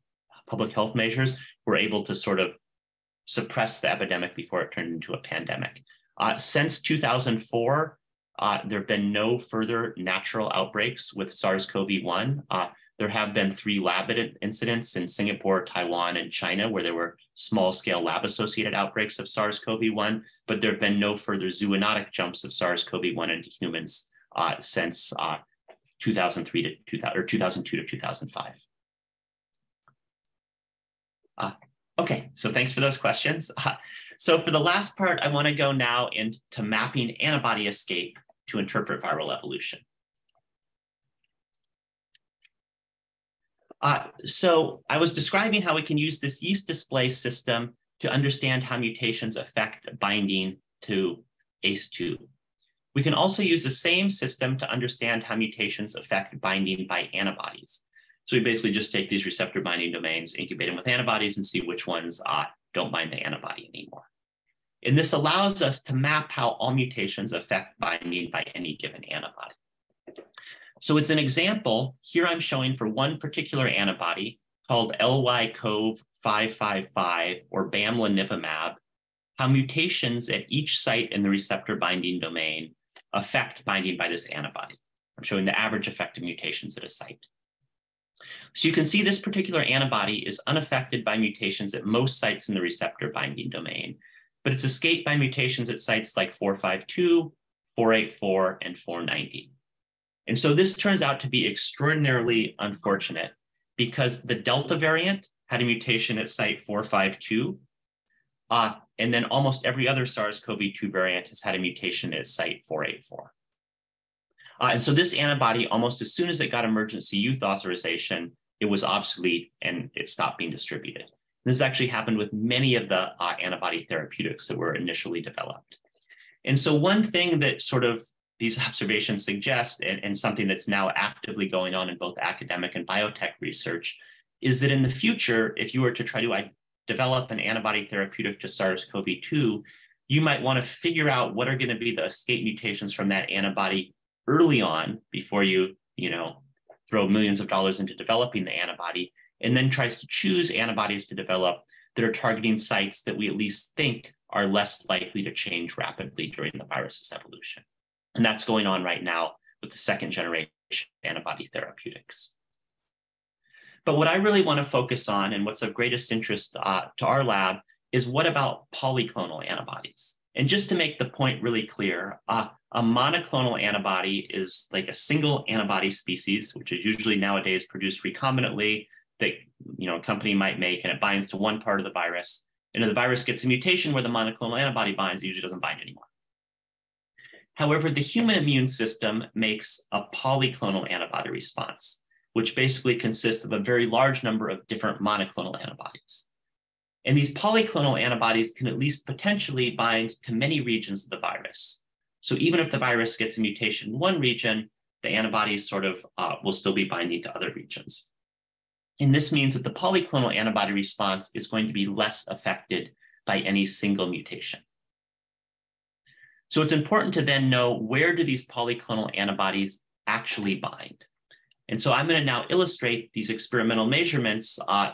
public health measures were able to sort of suppress the epidemic before it turned into a pandemic. Uh, since 2004, uh, there have been no further natural outbreaks with SARS-CoV-1. Uh, there have been three lab incidents in Singapore, Taiwan, and China where there were small-scale lab-associated outbreaks of SARS-CoV-1, but there have been no further zoonotic jumps of SARS-CoV-1 into humans uh, since uh, 2003 to 2000, or 2002 to 2005. Uh, okay, so thanks for those questions. Uh, <laughs> so for the last part, I want to go now into mapping antibody escape to interpret viral evolution. Uh, so I was describing how we can use this yeast display system to understand how mutations affect binding to ACE2. We can also use the same system to understand how mutations affect binding by antibodies. So we basically just take these receptor binding domains, incubate them with antibodies, and see which ones uh, don't bind the antibody anymore. And this allows us to map how all mutations affect binding by any given antibody. So as an example, here I'm showing for one particular antibody called LY-CoV555 or bamlanivimab, how mutations at each site in the receptor binding domain affect binding by this antibody. I'm showing the average effect of mutations at a site. So you can see this particular antibody is unaffected by mutations at most sites in the receptor binding domain, but it's escaped by mutations at sites like 452, 484, and 490. And so this turns out to be extraordinarily unfortunate because the Delta variant had a mutation at site 452, uh, and then almost every other SARS-CoV-2 variant has had a mutation at site 484. Uh, and so this antibody, almost as soon as it got emergency use authorization, it was obsolete and it stopped being distributed. This actually happened with many of the uh, antibody therapeutics that were initially developed. And so one thing that sort of these <laughs> observations suggest, and, and something that's now actively going on in both academic and biotech research, is that in the future, if you were to try to uh, develop an antibody therapeutic to SARS-CoV-2, you might want to figure out what are going to be the escape mutations from that antibody early on before you, you know, throw millions of dollars into developing the antibody, and then tries to choose antibodies to develop that are targeting sites that we at least think are less likely to change rapidly during the virus's evolution. And that's going on right now with the second generation antibody therapeutics. But what I really want to focus on and what's of greatest interest uh, to our lab is what about polyclonal antibodies? And just to make the point really clear, uh, a monoclonal antibody is like a single antibody species, which is usually nowadays produced recombinantly that you know a company might make, and it binds to one part of the virus. And if the virus gets a mutation where the monoclonal antibody binds, it usually doesn't bind anymore. However, the human immune system makes a polyclonal antibody response, which basically consists of a very large number of different monoclonal antibodies. And these polyclonal antibodies can at least potentially bind to many regions of the virus. So even if the virus gets a mutation in one region, the antibodies sort of uh, will still be binding to other regions. And this means that the polyclonal antibody response is going to be less affected by any single mutation. So it's important to then know where do these polyclonal antibodies actually bind? And so I'm going to now illustrate these experimental measurements uh,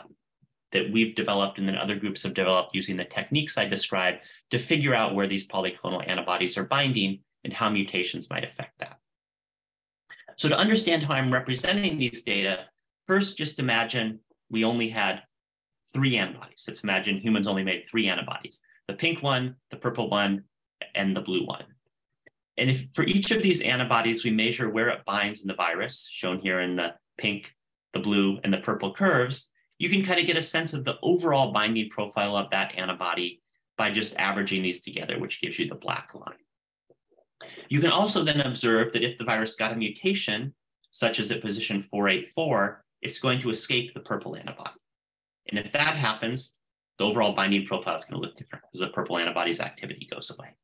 that we've developed and then other groups have developed using the techniques I described to figure out where these polyclonal antibodies are binding and how mutations might affect that. So to understand how I'm representing these data, first just imagine we only had three antibodies. Let's imagine humans only made three antibodies, the pink one, the purple one, and the blue one. And if for each of these antibodies, we measure where it binds in the virus, shown here in the pink, the blue, and the purple curves, you can kind of get a sense of the overall binding profile of that antibody by just averaging these together, which gives you the black line. You can also then observe that if the virus got a mutation, such as at position 484, it's going to escape the purple antibody. And if that happens, the overall binding profile is going to look different because the purple antibody's activity goes away.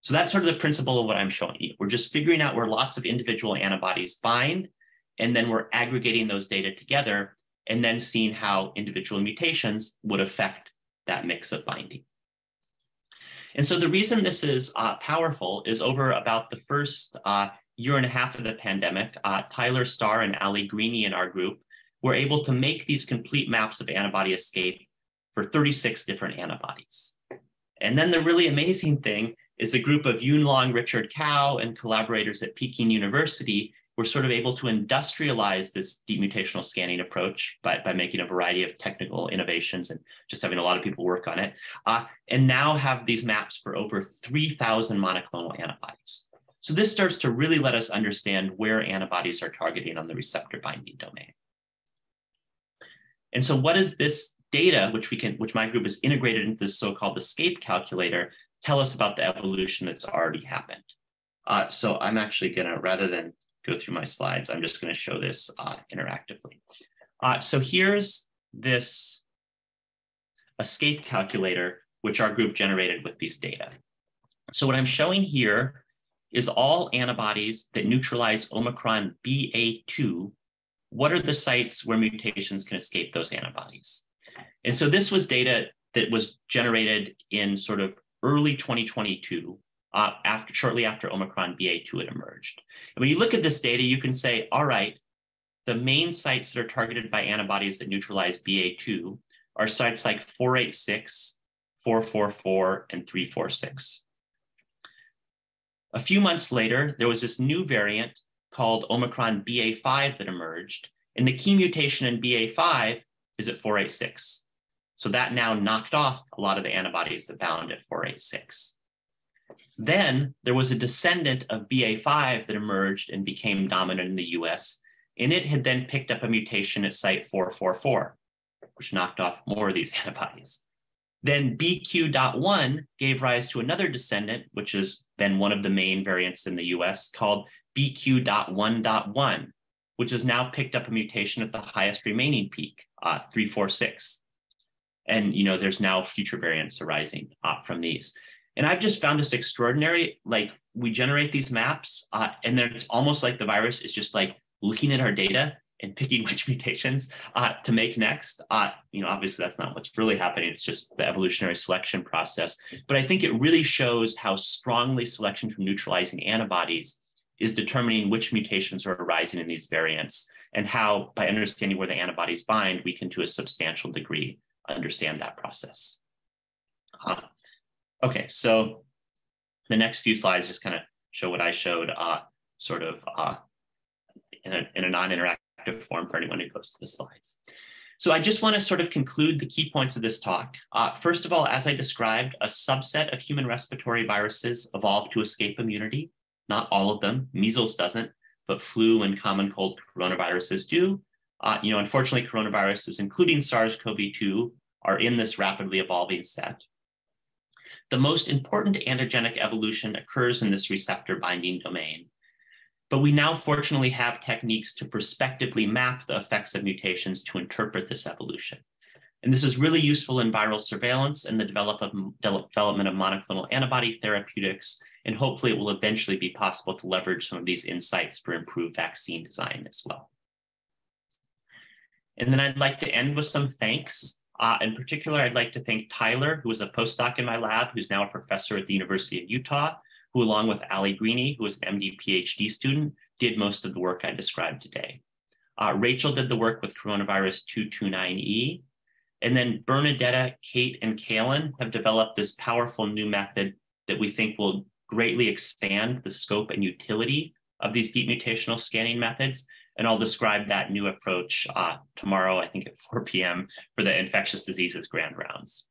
So that's sort of the principle of what I'm showing you. We're just figuring out where lots of individual antibodies bind, and then we're aggregating those data together and then seeing how individual mutations would affect that mix of binding. And so the reason this is uh, powerful is over about the first uh, year and a half of the pandemic, uh, Tyler Starr and Ali Greeny in our group were able to make these complete maps of antibody escape for 36 different antibodies. And then the really amazing thing is a group of Yun Long, Richard Cao, and collaborators at Peking University were sort of able to industrialize this deep mutational scanning approach by, by making a variety of technical innovations and just having a lot of people work on it, uh, and now have these maps for over 3,000 monoclonal antibodies. So this starts to really let us understand where antibodies are targeting on the receptor binding domain. And so what is this data, which we can, which my group has integrated into this so-called escape calculator, tell us about the evolution that's already happened? Uh, so I'm actually gonna, rather than go through my slides. I'm just going to show this uh, interactively. Uh, so here's this escape calculator, which our group generated with these data. So what I'm showing here is all antibodies that neutralize Omicron BA2. What are the sites where mutations can escape those antibodies? And so this was data that was generated in sort of early 2022 uh, after shortly after Omicron BA2 had emerged. And when you look at this data, you can say, all right, the main sites that are targeted by antibodies that neutralize BA2 are sites like 486, 444, and 346. A few months later, there was this new variant called Omicron BA5 that emerged, and the key mutation in BA5 is at 486. So that now knocked off a lot of the antibodies that bound at 486. Then there was a descendant of BA5 that emerged and became dominant in the US, and it had then picked up a mutation at site 444, which knocked off more of these <laughs> antibodies. Then BQ.1 gave rise to another descendant, which has been one of the main variants in the US called BQ.1.1, which has now picked up a mutation at the highest remaining peak, uh, 346. And you know, there's now future variants arising uh, from these. And I've just found this extraordinary. Like we generate these maps, uh, and then it's almost like the virus is just like looking at our data and picking <laughs> which mutations uh, to make next. Uh, you know, obviously that's not what's really happening. It's just the evolutionary selection process. But I think it really shows how strongly selection from neutralizing antibodies is determining which mutations are arising in these variants and how by understanding where the antibodies bind, we can to a substantial degree understand that process. Uh, Okay, so the next few slides just kind of show what I showed uh, sort of uh, in a, in a non-interactive form for anyone who goes to the slides. So I just want to sort of conclude the key points of this talk. Uh, first of all, as I described, a subset of human respiratory viruses evolved to escape immunity. Not all of them, measles doesn't, but flu and common cold coronaviruses do. Uh, you know, unfortunately, coronaviruses, including SARS-CoV-2, are in this rapidly evolving set. The most important antigenic evolution occurs in this receptor binding domain. But we now fortunately have techniques to prospectively map the effects of mutations to interpret this evolution. And this is really useful in viral surveillance and the develop of, development of monoclonal antibody therapeutics. And hopefully it will eventually be possible to leverage some of these insights for improved vaccine design as well. And then I'd like to end with some thanks. Uh, in particular, I'd like to thank Tyler, who was a postdoc in my lab, who's now a professor at the University of Utah, who along with Ali Greeny, who was an MD PhD student, did most of the work I described today. Uh, Rachel did the work with coronavirus 229E. And then Bernadetta, Kate, and Kalen have developed this powerful new method that we think will greatly expand the scope and utility of these deep mutational scanning methods. And I'll describe that new approach uh, tomorrow, I think at 4 <laughs> p.m. for the infectious diseases grand rounds.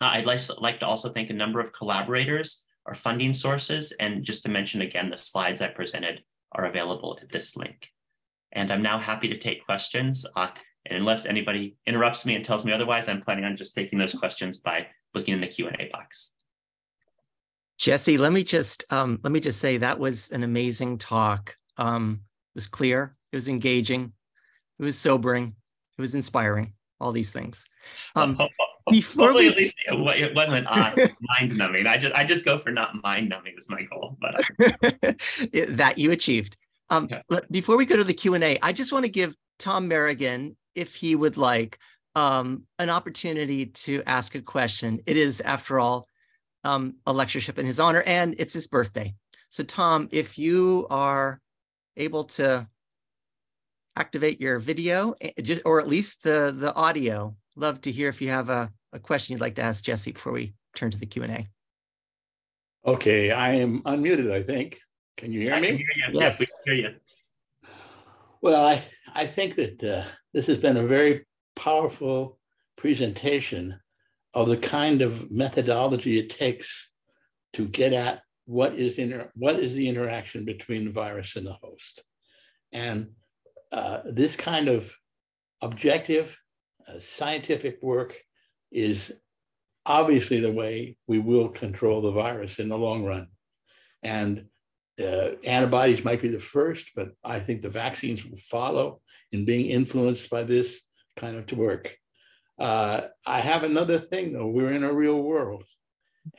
Uh, I'd like, to also thank a number of collaborators, our funding sources, and just to mention again, the slides I presented are available at this link. And I'm now happy to take questions. Uh, and unless anybody interrupts me and tells me otherwise, I'm planning on just taking those questions by looking in the Q&A box. Jesse, let me just um, let me just say that was an amazing talk. Um, it was clear, it was engaging, it was sobering, it was inspiring. All these things. Um, before we... at least it wasn't uh, <laughs> mind numbing. I just I just go for not mind numbing is my goal, but uh... <laughs> that you achieved. Um, yeah. Before we go to the Q and A, I just want to give Tom Merrigan, if he would like, um, an opportunity to ask a question. It is, after all, um, a lectureship in his honor, and it's his birthday. So, Tom, if you are able to activate your video, eh, or at least the the audio, love to hear if you have a, a question you'd like to ask Jesse before we turn to the Q and A. Okay, I am unmuted. I think. Can you hear me? Hear you. Yes, we can hear you. Well, I I think that uh, this has been a very powerful presentation of the kind of methodology it takes to get at what is inter- what is the interaction between the virus and the host, and uh, this kind of objective uh, scientific work is obviously the way we will control the virus in the long run, and uh, antibodies might be the first, but I think the vaccines will follow in being influenced by this kind of work. Uh, I have another thing though. We're in a real world,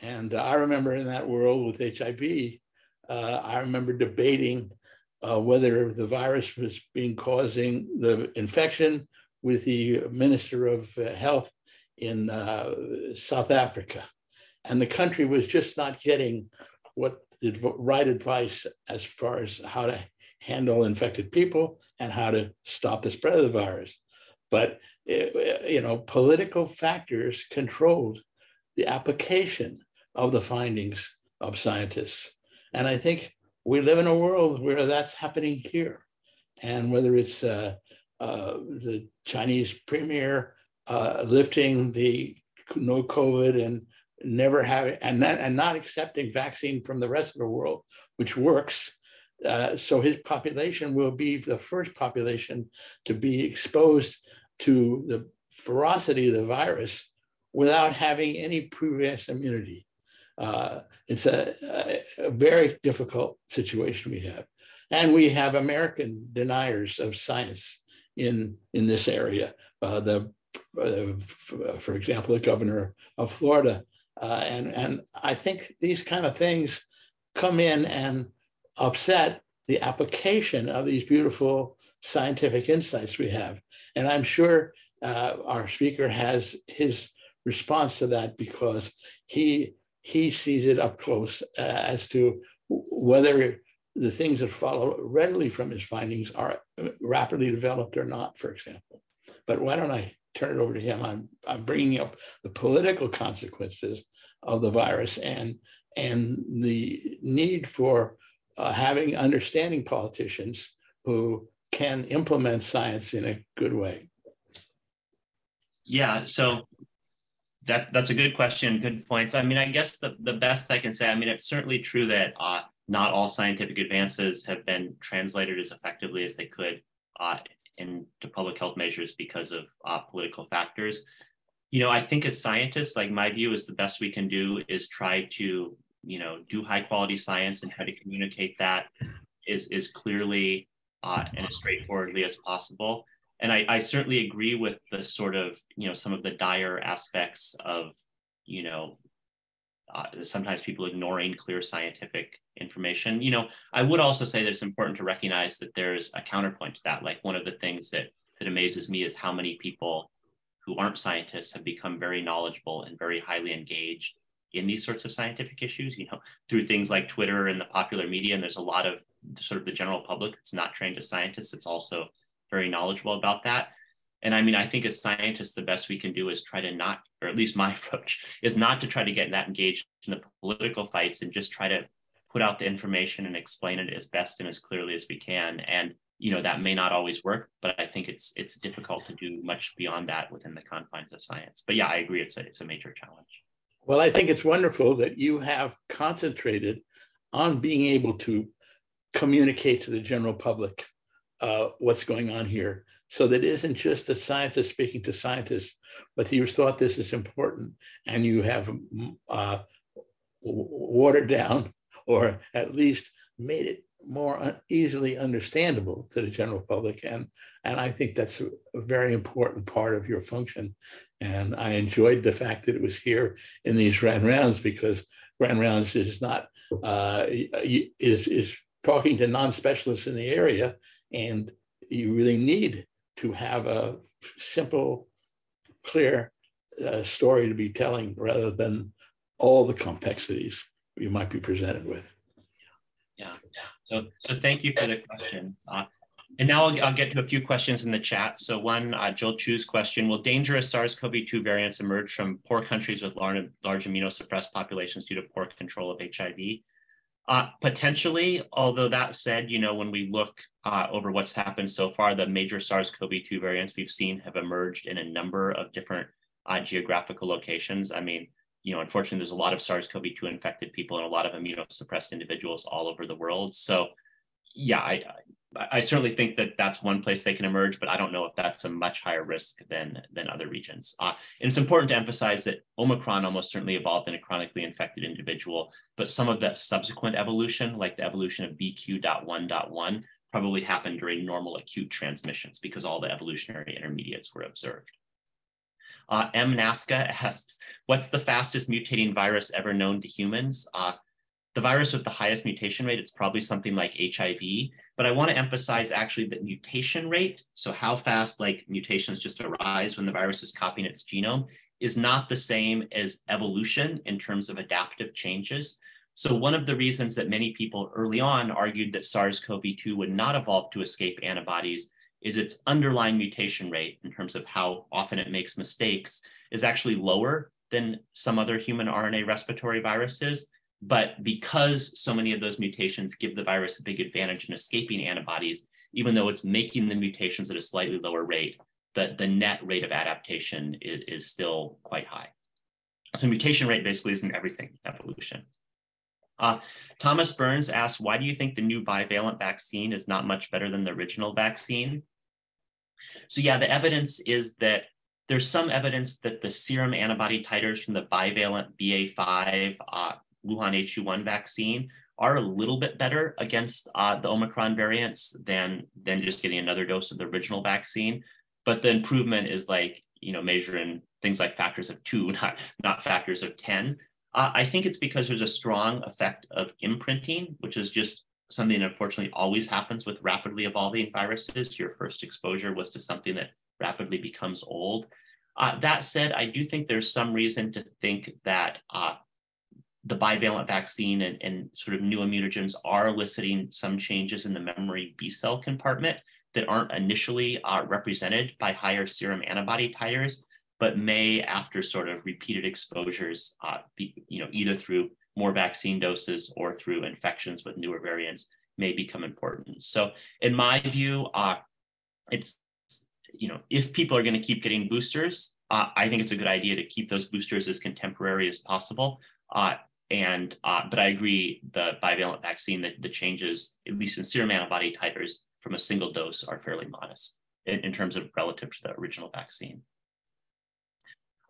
and I remember in that world with HIV, uh, I remember debating uh, whether the virus was being causing the infection with the Minister of uh, Health in uh, South Africa, and the country was just not getting what the right advice as far as how to handle infected people and how to stop the spread of the virus. But Eh, you know, political factors controlled the application of the findings of scientists. And I think we live in a world where that's happening here. And whether it's uh, uh, the Chinese premier uh, lifting the no COVID and never having and not, and not accepting vaccine from the rest of the world, which works. Uh, so his population will be the first population to be exposed to the ferocity of the virus without having any previous immunity. Uh, it's a, a, very difficult situation we have. And we have American deniers of science in, in this area. Uh, the, uh, for example, the governor of Florida. Uh, and, and I think these kind of things come in and upset the application of these beautiful scientific insights we have. And I'm sure uh, our speaker has his response to that because he he sees it up close uh, as to whether the things that follow readily from his findings are rapidly developed or not, for example. But why don't I turn it over to him? I'm, I'm bringing up the political consequences of the virus and, and the need for uh, having understanding politicians who can implement science in a good way? Yeah, so that that's a good question, good points. I mean, I guess the, the best I can say, I mean, it's certainly true that uh, not all scientific advances have been translated as effectively as they could uh, into public health measures because of uh, political factors. You know, I think as scientists, like my view is the best we can do is try to, you know, do high quality science and try to communicate that is is clearly uh, and as straightforwardly as possible. And I, I certainly agree with the sort of, you know, some of the dire aspects of, you know, uh, sometimes people ignoring clear scientific information. You know, I would also say that it's important to recognize that there's a counterpoint to that. Like one of the things that that amazes me is how many people who aren't scientists have become very knowledgeable and very highly engaged in these sorts of scientific issues, you know, through things like Twitter and the popular media. And there's a lot of sort of the general public that's not trained as scientists It's also very knowledgeable about that. And I mean, I think as scientists, the best we can do is try to not, or at least my <laughs> approach, is not to try to get that engaged in the political fights and just try to put out the information and explain it as best and as clearly as we can. And you know that may not always work, but I think it's it's difficult to do much beyond that within the confines of science. But yeah, I agree, it's a it's a major challenge. Well, I think it's wonderful that you have concentrated on being able to communicate to the general public uh, what's going on here. So that isn't just a scientist speaking to scientists, but you thought this is important and you have uh, watered down <laughs> or at least made it more easily understandable to the general public. And, and I think that's a very important part of your function. And I enjoyed the fact that it was here in these grand rounds because grand rounds is not, uh, is, is talking to non-specialists in the area. And you really need to have a simple, clear uh, story to be telling rather than all the complexities you might be presented with. Yeah. So, so thank you for the question. Uh, and now I'll, I'll, get to a few questions in the chat. So one, uh, Jill Chu's question, will dangerous SARS-CoV-2 variants emerge from poor countries with large, large immunosuppressed populations due to poor control of HIV? Uh, potentially, although that said, you know, when we look uh, over what's happened so far, the major SARS-CoV-2 variants we've seen have emerged in a number of different uh, geographical locations. I mean, you know, unfortunately, there's a lot of SARS-CoV-2 infected people and a lot of immunosuppressed individuals all over the world. So, yeah, I, I certainly think that that's one place they can emerge, but I don't know if that's a much higher risk than than other regions. Uh, and it's important to emphasize that Omicron almost certainly evolved in a chronically infected individual, but some of that subsequent evolution, like the evolution of BQ.1.1, probably happened during normal acute transmissions because all the evolutionary intermediates were observed. Uh, M. Nasca asks, what's the fastest mutating virus ever known to humans? Uh, the virus with the highest mutation rate, it's probably something like HIV, but I want to emphasize actually that mutation rate, so how fast like mutations just arise when the virus is copying its genome, is not the same as evolution in terms of adaptive changes. So one of the reasons that many people early on argued that SARS-CoV-2 would not evolve to escape antibodies is its underlying mutation rate in terms of how often it makes mistakes is actually lower than some other human RNA respiratory viruses. But because so many of those mutations give the virus a big advantage in escaping antibodies, even though it's making the mutations at a slightly lower rate, the, the net rate of adaptation is, is still quite high. So mutation rate basically isn't everything evolution. Uh, Thomas Burns asked, why do you think the new bivalent vaccine is not much better than the original vaccine? So yeah, the evidence is that there's some evidence that the serum antibody titers from the bivalent BA5 uh, Wuhan HU1 vaccine are a little bit better against uh, the Omicron variants than, than just getting another dose of the original vaccine. But the improvement is like, you know, measuring things like factors of two, <laughs> not, not factors of 10. Uh, I think it's because there's a strong effect of imprinting, which is just something that unfortunately always happens with rapidly evolving viruses. Your first exposure was to something that rapidly becomes old. Uh, that said, I do think there's some reason to think that uh, the bivalent vaccine and, and, sort of new immunogens are eliciting some changes in the memory B cell compartment that aren't initially uh, represented by higher serum antibody titers, but may, after sort of repeated exposures, uh, be, you know, either through more vaccine doses or through infections with newer variants may become important. So in my view, uh, it's, you know, if people are going to keep getting boosters, uh, I think it's a good idea to keep those boosters as contemporary as possible. And, uh, but I agree the bivalent vaccine, that the changes, at least in serum antibody titers from a single dose are fairly modest in, in terms of relative to the original vaccine.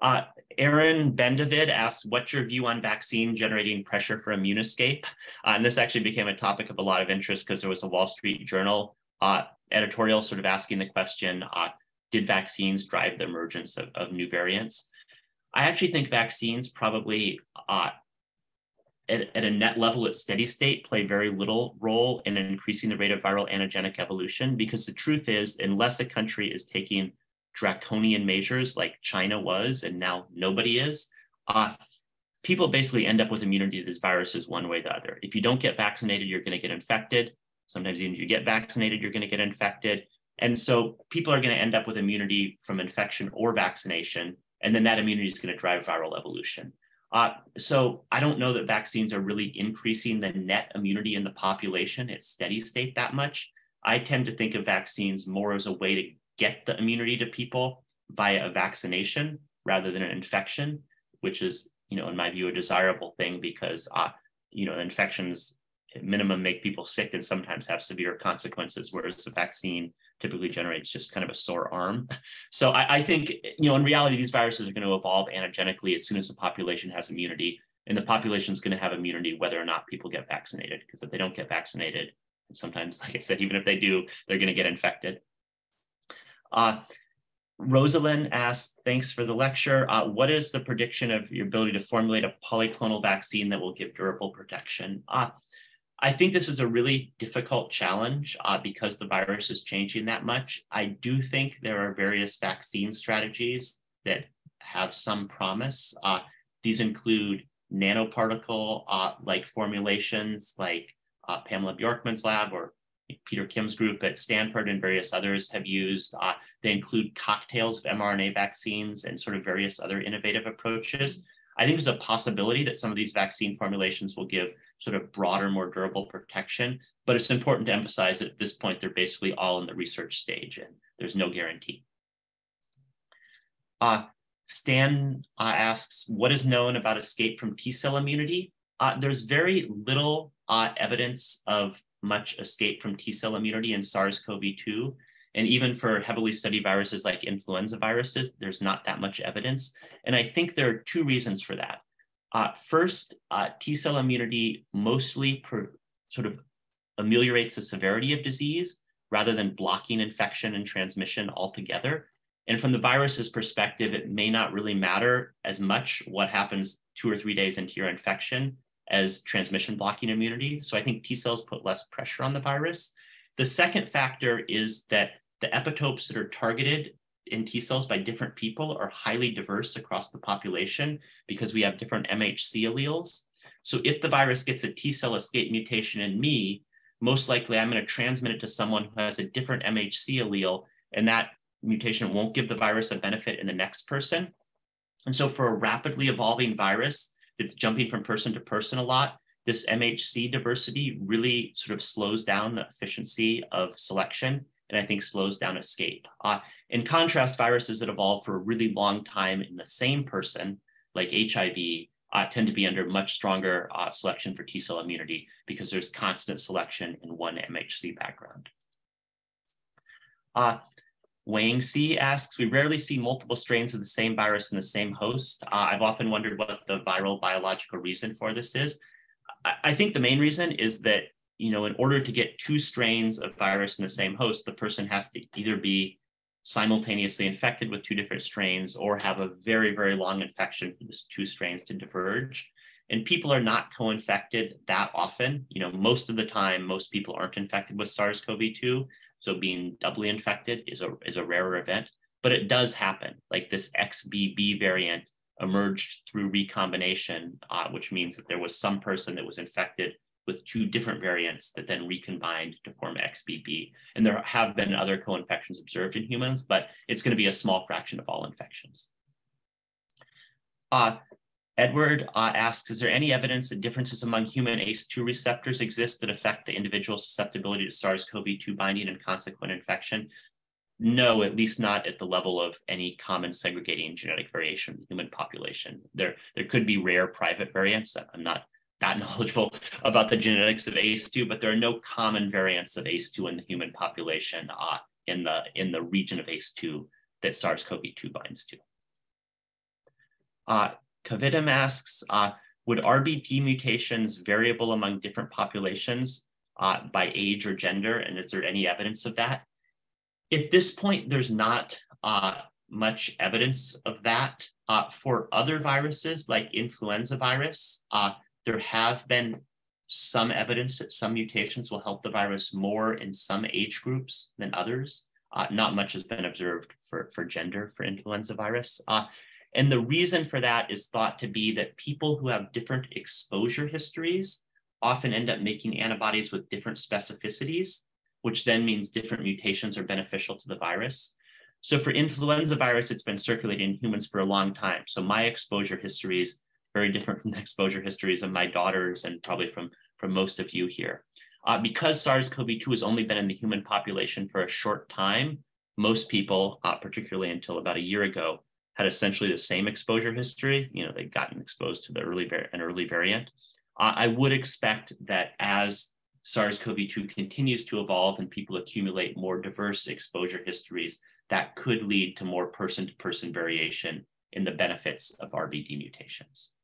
Uh, Aaron Bendavid asks, what's your view on vaccine generating pressure for immune escape? Uh, and this actually became a topic of a lot of interest because there was a Wall Street Journal uh, editorial sort of asking the question, uh, did vaccines drive the emergence of, of, new variants? I actually think vaccines probably uh, at, at a net level at steady state play very little role in increasing the rate of viral antigenic evolution because the truth is unless a country is taking draconian measures like china was and now nobody is uh, people basically end up with immunity to these viruses one way or the other. If you don't get vaccinated you're going to get infected. Sometimes even if you get vaccinated you're going to get infected. And so people are going to end up with immunity from infection or vaccination and then that immunity is going to drive viral evolution uh, so I don't know that vaccines are really increasing the net immunity in the population at steady state that much. I tend to think of vaccines more as a way to get the immunity to people via a vaccination rather than an infection, which is, you know, in my view, a desirable thing because, uh, you know, infections at minimum make people sick and sometimes have severe consequences, whereas the vaccine typically generates just kind of a sore arm. So I, I, think, you know, in reality, these viruses are going to evolve antigenically as soon as the population has immunity. And the population is going to have immunity whether or not people get vaccinated. Because if they don't get vaccinated, sometimes, <laughs> like I said, even if they do, they're going to get infected. Uh, Rosalind asked, thanks for the lecture. Uh, what is the prediction of your ability to formulate a polyclonal vaccine that will give durable protection? Uh, I think this is a really difficult challenge uh, because the virus is changing that much. I do think there are various vaccine strategies that have some promise. Uh, these include nanoparticle uh, like formulations like uh, Pamela Bjorkman's lab or Peter Kim's group at Stanford and various others have used. Uh, they include cocktails of mRNA vaccines and sort of various other innovative approaches. I think there's a possibility that some of these vaccine formulations will give sort of broader, more durable protection, but it's important to emphasize that at this point, they're basically all in the research stage and there's no guarantee. Uh, Stan uh, asks, what is known about escape from T cell immunity? Uh, there's very little uh, evidence of much escape from T cell immunity in SARS-CoV-2. And even for heavily studied viruses like influenza viruses, there's not that much evidence. And I think there are two reasons for that. Uh, first, uh, T cell immunity mostly sort of ameliorates the severity of disease rather than blocking infection and transmission altogether. And from the virus's perspective, it may not really matter as much what happens two or three days into your infection as transmission blocking immunity. So I think T cells put less pressure on the virus. The second factor is that the epitopes that are targeted in T cells by different people are highly diverse across the population because we have different MHC alleles. So if the virus gets a T cell escape mutation in me, most likely I'm going to transmit it to someone who has a different MHC allele, and that mutation won't give the virus a benefit in the next person. And so for a rapidly evolving virus that's jumping from person to person a lot, this MHC diversity really sort of slows down the efficiency of selection and I think slows down escape. Uh, in contrast, viruses that evolve for a really long time in the same person, like HIV, uh, tend to be under much stronger uh, selection for T cell immunity because there's constant selection in one MHC background. Uh, Wang C asks, we rarely see multiple strains of the same virus in the same host. Uh, I've often wondered what the viral biological reason for this is. I, I think the main reason is that you know, in order to get two strains of virus in the same host, the person has to either be simultaneously infected with two different strains or have a very, very long infection for the two strains to diverge. And people are not co-infected that often. You know, most of the time, most people aren't infected with SARS-CoV-2. So being doubly infected is a, is a rarer event, but it does happen. Like this XBB variant emerged through recombination, uh, which means that there was some person that was infected with two different variants that then recombined to form XBB. And there have been other co-infections observed in humans, but it's going to be a small fraction of all infections. Uh, Edward uh, asks, is there any evidence that differences among human ACE2 receptors exist that affect the individual susceptibility to SARS-CoV-2 binding and consequent infection? No, at least not at the level of any common segregating genetic variation in the human population. There, there could be rare private variants. I'm not that <laughs> knowledgeable about the genetics of ACE2, but there are no common variants of ACE2 in the human population uh, in, the, in the region of ACE2 that SARS-CoV-2 binds to. Uh, Kavidam asks, uh, would RBD mutations variable among different populations uh, by age or gender? And is there any evidence of that? At this point, there's not uh, much evidence of that. Uh, for other viruses like influenza virus, uh, there have been some evidence that some mutations will help the virus more in some age groups than others. Uh, not much has been observed for, for gender for influenza virus. Uh, and the reason for that is thought to be that people who have different exposure histories often end up making antibodies with different specificities, which then means different mutations are beneficial to the virus. So for influenza virus, it's been circulating in humans for a long time. So my exposure history is very different from the exposure histories of my daughters and probably from, from most of you here. Uh, because SARS-CoV-2 has only been in the human population for a short time, most people, uh, particularly until about a year ago, had essentially the same exposure history. You know, they'd gotten exposed to the early an early variant. Uh, I would expect that as SARS-CoV-2 continues to evolve and people accumulate more diverse exposure histories, that could lead to more person-to-person variation in the benefits of RBD mutations.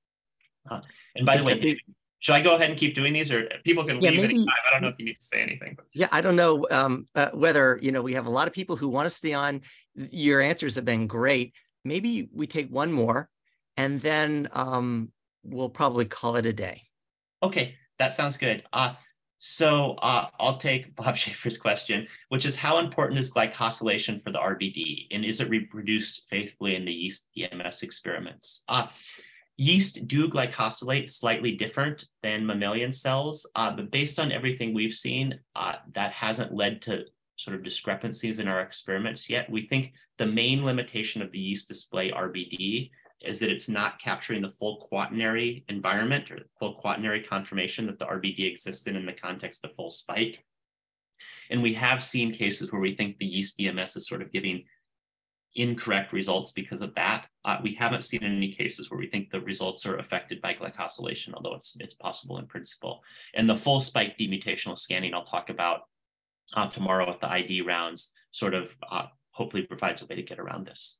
Uh, and by the way, should I go ahead and keep doing these, or people can yeah, leave maybe, I don't know if you need to say anything. But. Yeah, I don't know um, uh, whether you know we have a lot of people who want to stay on. Your answers have been great. Maybe we take one more, and then um, we'll probably call it a day. Okay, that sounds good. Uh, so uh, I'll take <laughs> Bob Schaefer's question, which is how important is glycosylation for the RBD, and is it reproduced faithfully in the yeast DMS experiments? Uh, Yeast do glycosylate slightly different than mammalian cells, uh, but based on everything we've seen, uh, that hasn't led to sort of discrepancies in our experiments yet. We think the main limitation of the yeast display RBD is that it's not capturing the full quaternary environment or the full quaternary conformation that the RBD exists in in the context of full spike. And we have seen cases where we think the yeast DMS is sort of giving incorrect results because of that. Uh, we haven't seen any cases where we think the results are affected by glycosylation, although it's, it's possible in principle. And the full spike demutational scanning I'll talk about uh, tomorrow at the ID rounds sort of uh, hopefully provides a way to get around this.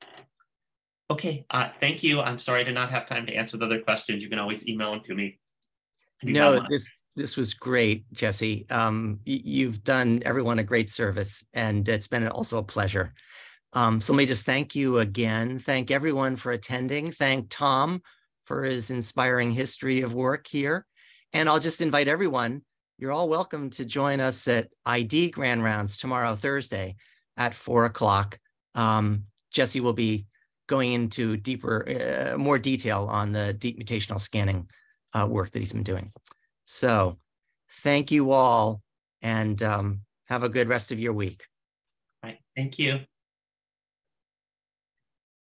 Okay, uh, thank you. I'm sorry to not have time to answer the other questions. You can always email them to me. No, this this was great, Jesse. Um, you've done everyone a great service, and it's been also a pleasure. Um, so let me just thank you again. Thank everyone for attending. Thank Tom for his inspiring history of work here. And I'll just invite everyone, you're all welcome to join us at ID Grand Rounds tomorrow, Thursday at four o'clock. Um, Jesse will be going into deeper, uh, more detail on the deep mutational scanning uh, work that he's been doing. So thank you all and um, have a good rest of your week. All right. Thank you.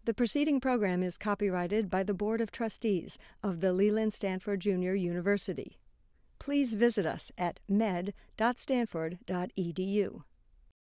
The preceding program is copyrighted by the Board of Trustees of the Leland Stanford Junior University. Please visit us at med.stanford.edu.